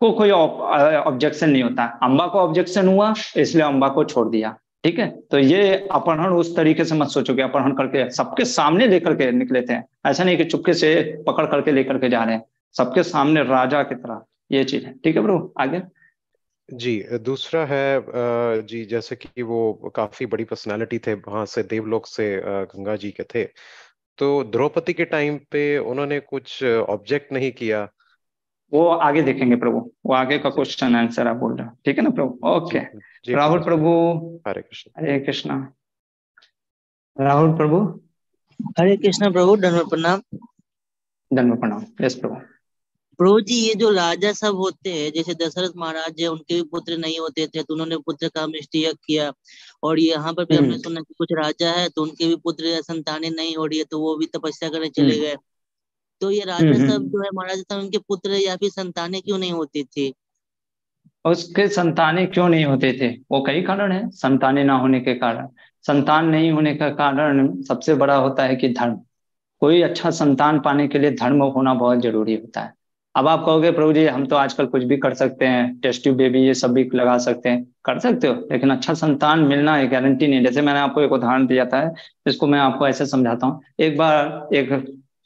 को कोई ऑब्जेक्शन नहीं होता। अम्बा को ऑब्जेक्शन हुआ इसलिए अम्बा को छोड़ दिया। ठीक है? तो ये अपहरण उस तरीके से मत सोचो कि अपहरण करके सबके सामने लेकर के निकले थे। ऐसा नहीं कि चुपके से पकड़ करके लेकर के जा रहे हैं। सबके सामने राजा की तरह, ये चीज़ है। ठीक है ब्रो? आगे। जी, दूसरा है जी, जैसे कि वो काफ़ी बड़ी पर्सनालिटी थे, वहाँ से देवलोक से गंगा जी के थे। तो द्रौपदी के टाइम पे उन्होंने कुछ ऑब्जेक्ट नहीं किया। वो आगे देखेंगे प्रभु। वो आगे का क्वेश्चन आंसर आप बोल रहे हो। ठीक है ना प्रभु? ओके राहुल प्रभु। हरे कृष्ण। हरे कृष्णा। राहुल प्रभु। हरे कृष्णा प्रभु धन्यवाद प्रणाम। धन्यवाद प्रणाम। यस प्रभु। प्रभु जी ये जो राजा सब होते हैं जैसे दशरथ महाराज है उनके भी पुत्र नहीं होते थे तो उन्होंने पुत्र का मिष्टियक किया। और यहाँ पर भी हमने सुना कि कुछ राजा है तो उनके भी पुत्र संतानें नहीं हो रही है तो वो भी तपस्या करने चले गए। तो ये राजा सब जो है महाराजा सब उनके पुत्र या फिर संतानें क्यों नहीं होती थी? उसके संतानें क्यों नहीं होते थे? वो कई कारण है संतानें ना होने के कारण। संतान नहीं होने का कारण सबसे बड़ा होता है कि धर्म। कोई अच्छा संतान पाने के लिए धर्म होना बहुत ज़रूरी होता है। अब आप कहोगे प्रभु जी हम तो आजकल कुछ भी कर सकते हैं टेस्ट ट्यूब बेबी ये सब भी लगा सकते हैं। कर सकते हो लेकिन अच्छा संतान मिलना है गारंटी नहीं। जैसे मैंने आपको एक उदाहरण दिया था इसको मैं आपको ऐसे समझाता हूँ। एक बार एक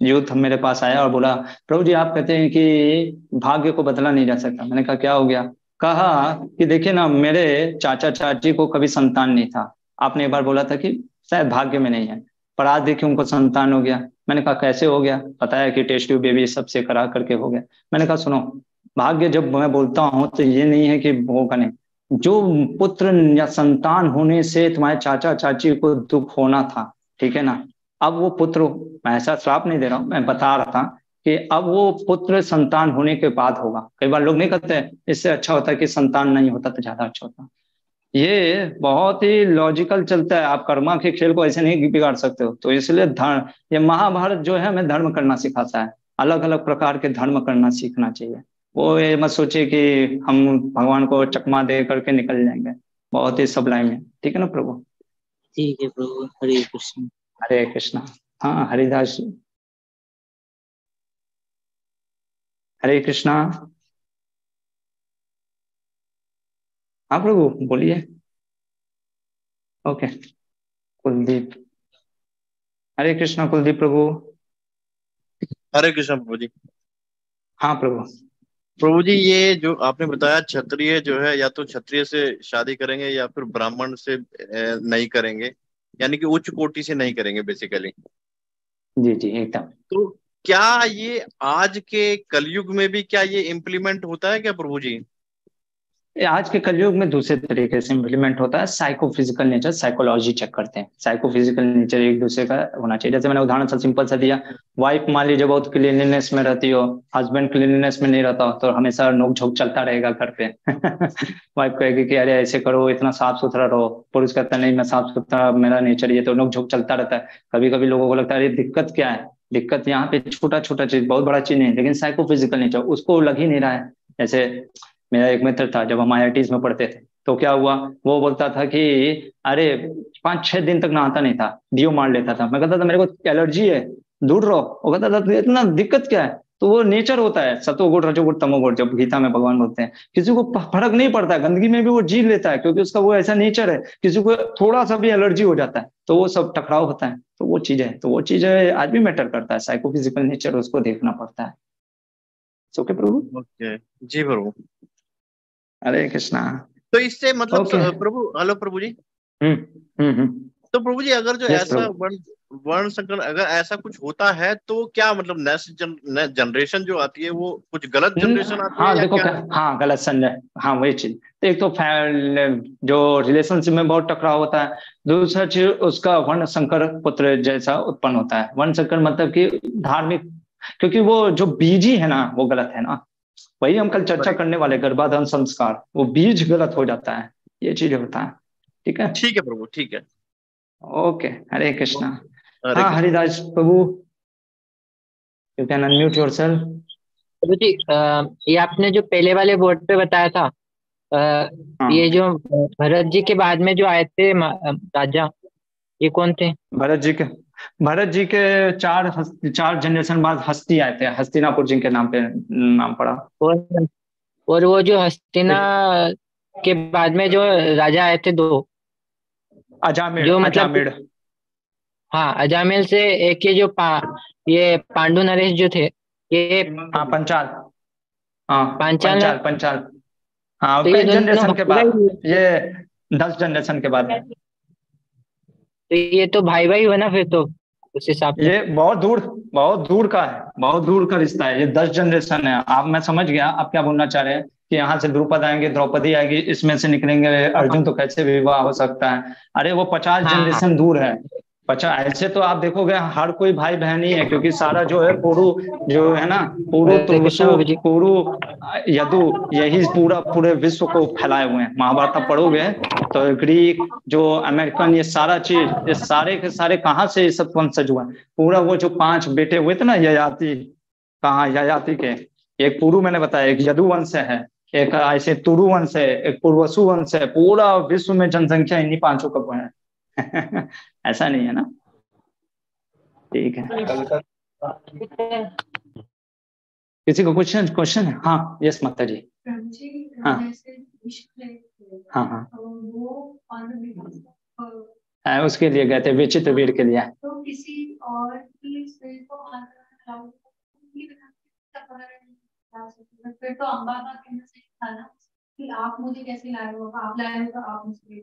यूथ मेरे पास आया और बोला, प्रभु जी, आप कहते हैं कि भाग्य को बदला नहीं जा सकता। मैंने कहा, क्या हो गया? कहा कि, देखिए ना, मेरे चाचा चाची को कभी संतान नहीं था। आपने एक बार बोला था कि शायद भाग्य में नहीं है, पर आज देखिए उनको संतान हो गया। मैंने कहा, कैसे हो गया? बताया कि टेस्ट ट्यूब बेबी सबसे करा करके हो गया। मैंने कहा, सुनो, भाग्य जब मैं बोलता हूँ तो ये नहीं है कि होगा नहीं जो पुत्र या संतान होने से तुम्हारे चाचा चाची को दुख होना था, ठीक है ना? अब वो पुत्र, मैं ऐसा श्राप नहीं दे रहा हूँ, मैं बता रहा था कि अब वो पुत्र संतान होने के बाद होगा। कई बार लोग नहीं कहते इससे अच्छा होता कि संतान नहीं होता तो ज़्यादा अच्छा होता। ये बहुत ही लॉजिकल चलता है। आप कर्मा के खेल को ऐसे नहीं बिगाड़ सकते हो। तो इसलिए धर्म, ये महाभारत जो है, हमें धर्म करना सिखाता है। अलग अलग प्रकार के धर्म करना सीखना चाहिए। वो ये मत सोचे कि हम भगवान को चकमा दे करके निकल जाएँगे। बहुत ही सब लाइन है। ठीक है ना प्रभु? ठीक है प्रभु। हरे कृष्ण। हरे कृष्णा। हाँ हरिदास जी। हरे कृष्णा। हाँ प्रभु बोलिए। ओके कुलदीप। हरे कृष्णा कुलदीप प्रभु। हरे कृष्णा प्रभु जी। हाँ प्रभु। प्रभु जी ये जो आपने बताया क्षत्रिय जो है या तो क्षत्रिय से शादी करेंगे या फिर ब्राह्मण से नहीं करेंगे। यानी कि उच्च कोटि से नहीं करेंगे बेसिकली जी जी एकदम। तो क्या ये आज के कलयुग में भी क्या ये इम्प्लीमेंट होता है क्या प्रभु जी? आज के कलयुग में दूसरे तरीके से इम्प्लीमेंट होता है psycho physical nature psychology check करते हैं। साइको फ़िज़िकल नेचर एक दूसरे का होना चाहिए। जैसे मैंने उदाहरण सा सिंपल सा दिया वाइफ मान लीजिए बहुत क्लीनलीनेस में रहती हो हस्बैंड क्लीनलीनेस में नहीं रहता हो तो हमेशा नोक झोंक चलता रहेगा घर पे। [laughs] वाइफ कहेगी कि अरे ऐसे करो, इतना साफ़ सुथरा रहो। पुरुष कहता नहीं, मैं साफ़ सुथरा, मेरा नेचर ये तो नोक झोंक चलता रहता है। कभी कभी लोगों को लगता है, अरे, दिक्कत क्या है? दिक्कत यहाँ पे छोटा छोटा चीज़, बहुत बड़ा चीज़ नहीं, लेकिन साइको फ़िज़िकल नेचर उसको लग ही नहीं रहा है। जैसे मेरा एक मित्र था जब हम आई में पढ़ते थे तो क्या हुआ? वो बोलता था कि, अरे पाँच छह दिन तक नहाता नहीं था डियो मार लेता था। मैं कहता था, मेरे को एलर्जी है, दूर रहो। वो कहता था इतना दिक्कत क्या है? तो वो नेचर होता है, सतोगुण, रजोगुण, तमोगुण, जब गीता में भगवान बोलते हैं, किसी को फ़र्क नहीं पड़ता है, गंदगी में भी वो जी लेता है, क्योंकि उसका वो ऐसा नेचर है, किसी को थोड़ा सा भी एलर्जी हो जाता है तो वो सब टकराव होता है तो वो चीज़ है तो वो चीज़ आज भी मैटर करता है, साइकोफिजिकल नेचर उसको देखना पड़ता है। ओके प्रभु? ओके, जी प्रभु। हरे कृष्णा तो इससे मतलब okay. प्रभु हेलो प्रभु जी हम्म हम्म, हम्म। तो प्रभु जी अगर जो yes, ऐसा वर्ण वर्ण संकरण अगर ऐसा कुछ होता है तो क्या मतलब नेक्स्ट जन, जनरेशन जो आती है वो कुछ गलत जनरेशन हम्म, आती हाँ, है देखो क्या? हाँ गलत संजय हाँ वही चीज़ एक तो जो रिलेशनशिप में बहुत टकराव होता है दूसरा चीज़ उसका वर्ण संकर पुत्र जैसा उत्पन्न होता है वर्ण संकर मतलब कि धार्मिक क्योंकि वो जो बीजी है ना वो गलत है ना वही हम कल चर्चा करने वाले गर्भाधान संस्कार वो बीज गलत हो जाता है ये चीज़ होता है ठीक है? ठीक है प्रभु ठीक है। ओके हरे कृष्णा। हाँ हरिदास प्रभु यू कैन अनम्यूट योरसेल्फ प्रभु जी ये आपने जो पहले वाले बोर्ड पे बताया था आ, हाँ। ये जो भरत जी के बाद में जो आए थे राजा ये कौन थे? भरत जी के। भरत जी के चार चार जनरेशन बाद हस्ती आए थे हस्तिनापुर जी के नाम पे नाम पड़ा। और, और वो जो हस्तिना के बाद में जो राजा आए थे दो। अजामिल जो मतलब अजामिल हाँ अजामिल से एक ये जो पा, ये पांडु नरेश जो थे ये हाँ पंचाल। हाँ पंचाल पंचाल पंचाल। हाँ तो जनरेशन के बाद ये दस जनरेशन के बाद। तो ये तो भाई भाई हुआ ना फिर तो उस हिसाब ये बहुत दूर बहुत दूर का है बहुत दूर का रिश्ता है ये दस जनरेशन है। आप मैं समझ गया आप क्या बोलना चाह रहे हैं कि यहाँ से द्रुपद आएँगे द्रौपदी आएगी इसमें से निकलेंगे अर्जुन तो कैसे विवाह हो सकता है? अरे वो पचास हाँ, जनरेशन हाँ। दूर है। बच्चा ऐसे तो आप देखोगे हर कोई भाई बहन ही है क्योंकि सारा जो है पुरु जो है ना पुरु पुरु यदु यही पूरा पूरे विश्व को फैलाए हुए हैं। महाभारत आप पढ़ोगे तो ग्रीक जो अमेरिकन ये सारा चीज़ ये सारे के सारे कहाँ से ये सब वंशज हुआ पूरा वो जो पाँच बेटे हुए थे ना ययाति कहा ययाति के एक पुरु मैंने बताया एक यदु वंश है एक ऐसे तुरु वंश है एक पूर्वसु वंश है पूरा विश्व में जनसंख्या इन्हीं पाँचों का है। [laughs] ऐसा नहीं है ना? ठीक है। किसी को क्वेश्चन क्वेश्चन है हाँ यस माता जी। हाँ। हाँ हाँ। हाँ उसके लिए गए थे विचित्र वीर के लिए। तो किसी और [laughs] फिर तो अम्बा का कहना सही था ना कि आप मुझे कैसे लाए हो? आप लाए हो तो आप मुझे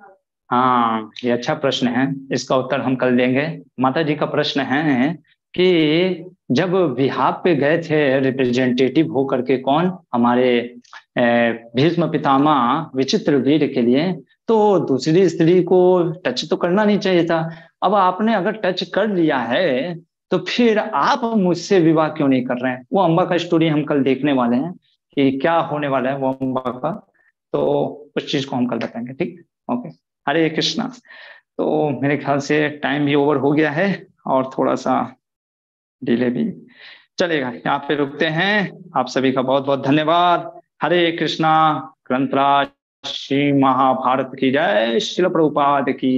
हाँ ये अच्छा प्रश्न है। इसका उत्तर हम कल देंगे। माता जी का प्रश्न है कि जब विहाब पे गए थे रिप्रेजेंटेटिव हो करके कौन? हमारे भीष्म पितामा विचित्र वीर के लिए तो दूसरी स्त्री को टच तो करना नहीं चाहिए था। अब आपने अगर टच कर लिया है तो फिर आप मुझसे विवाह क्यों नहीं कर रहे हैं? वो अम्बा का स्टोरी हम कल देखने वाले हैं कि क्या होने वाला है वो अम्बा का। तो उस चीज़ को हम कल बताएँगे, ठीक? ओके हरे कृष्णा। तो मेरे ख्याल से टाइम भी ओवर हो गया है और थोड़ा सा डिले भी चलेगा। यहाँ पे रुकते हैं। आप सभी का बहुत बहुत धन्यवाद। हरे कृष्णा, ग्रंथराज, श्री महाभारत की जय। शिल प्रभुपाद की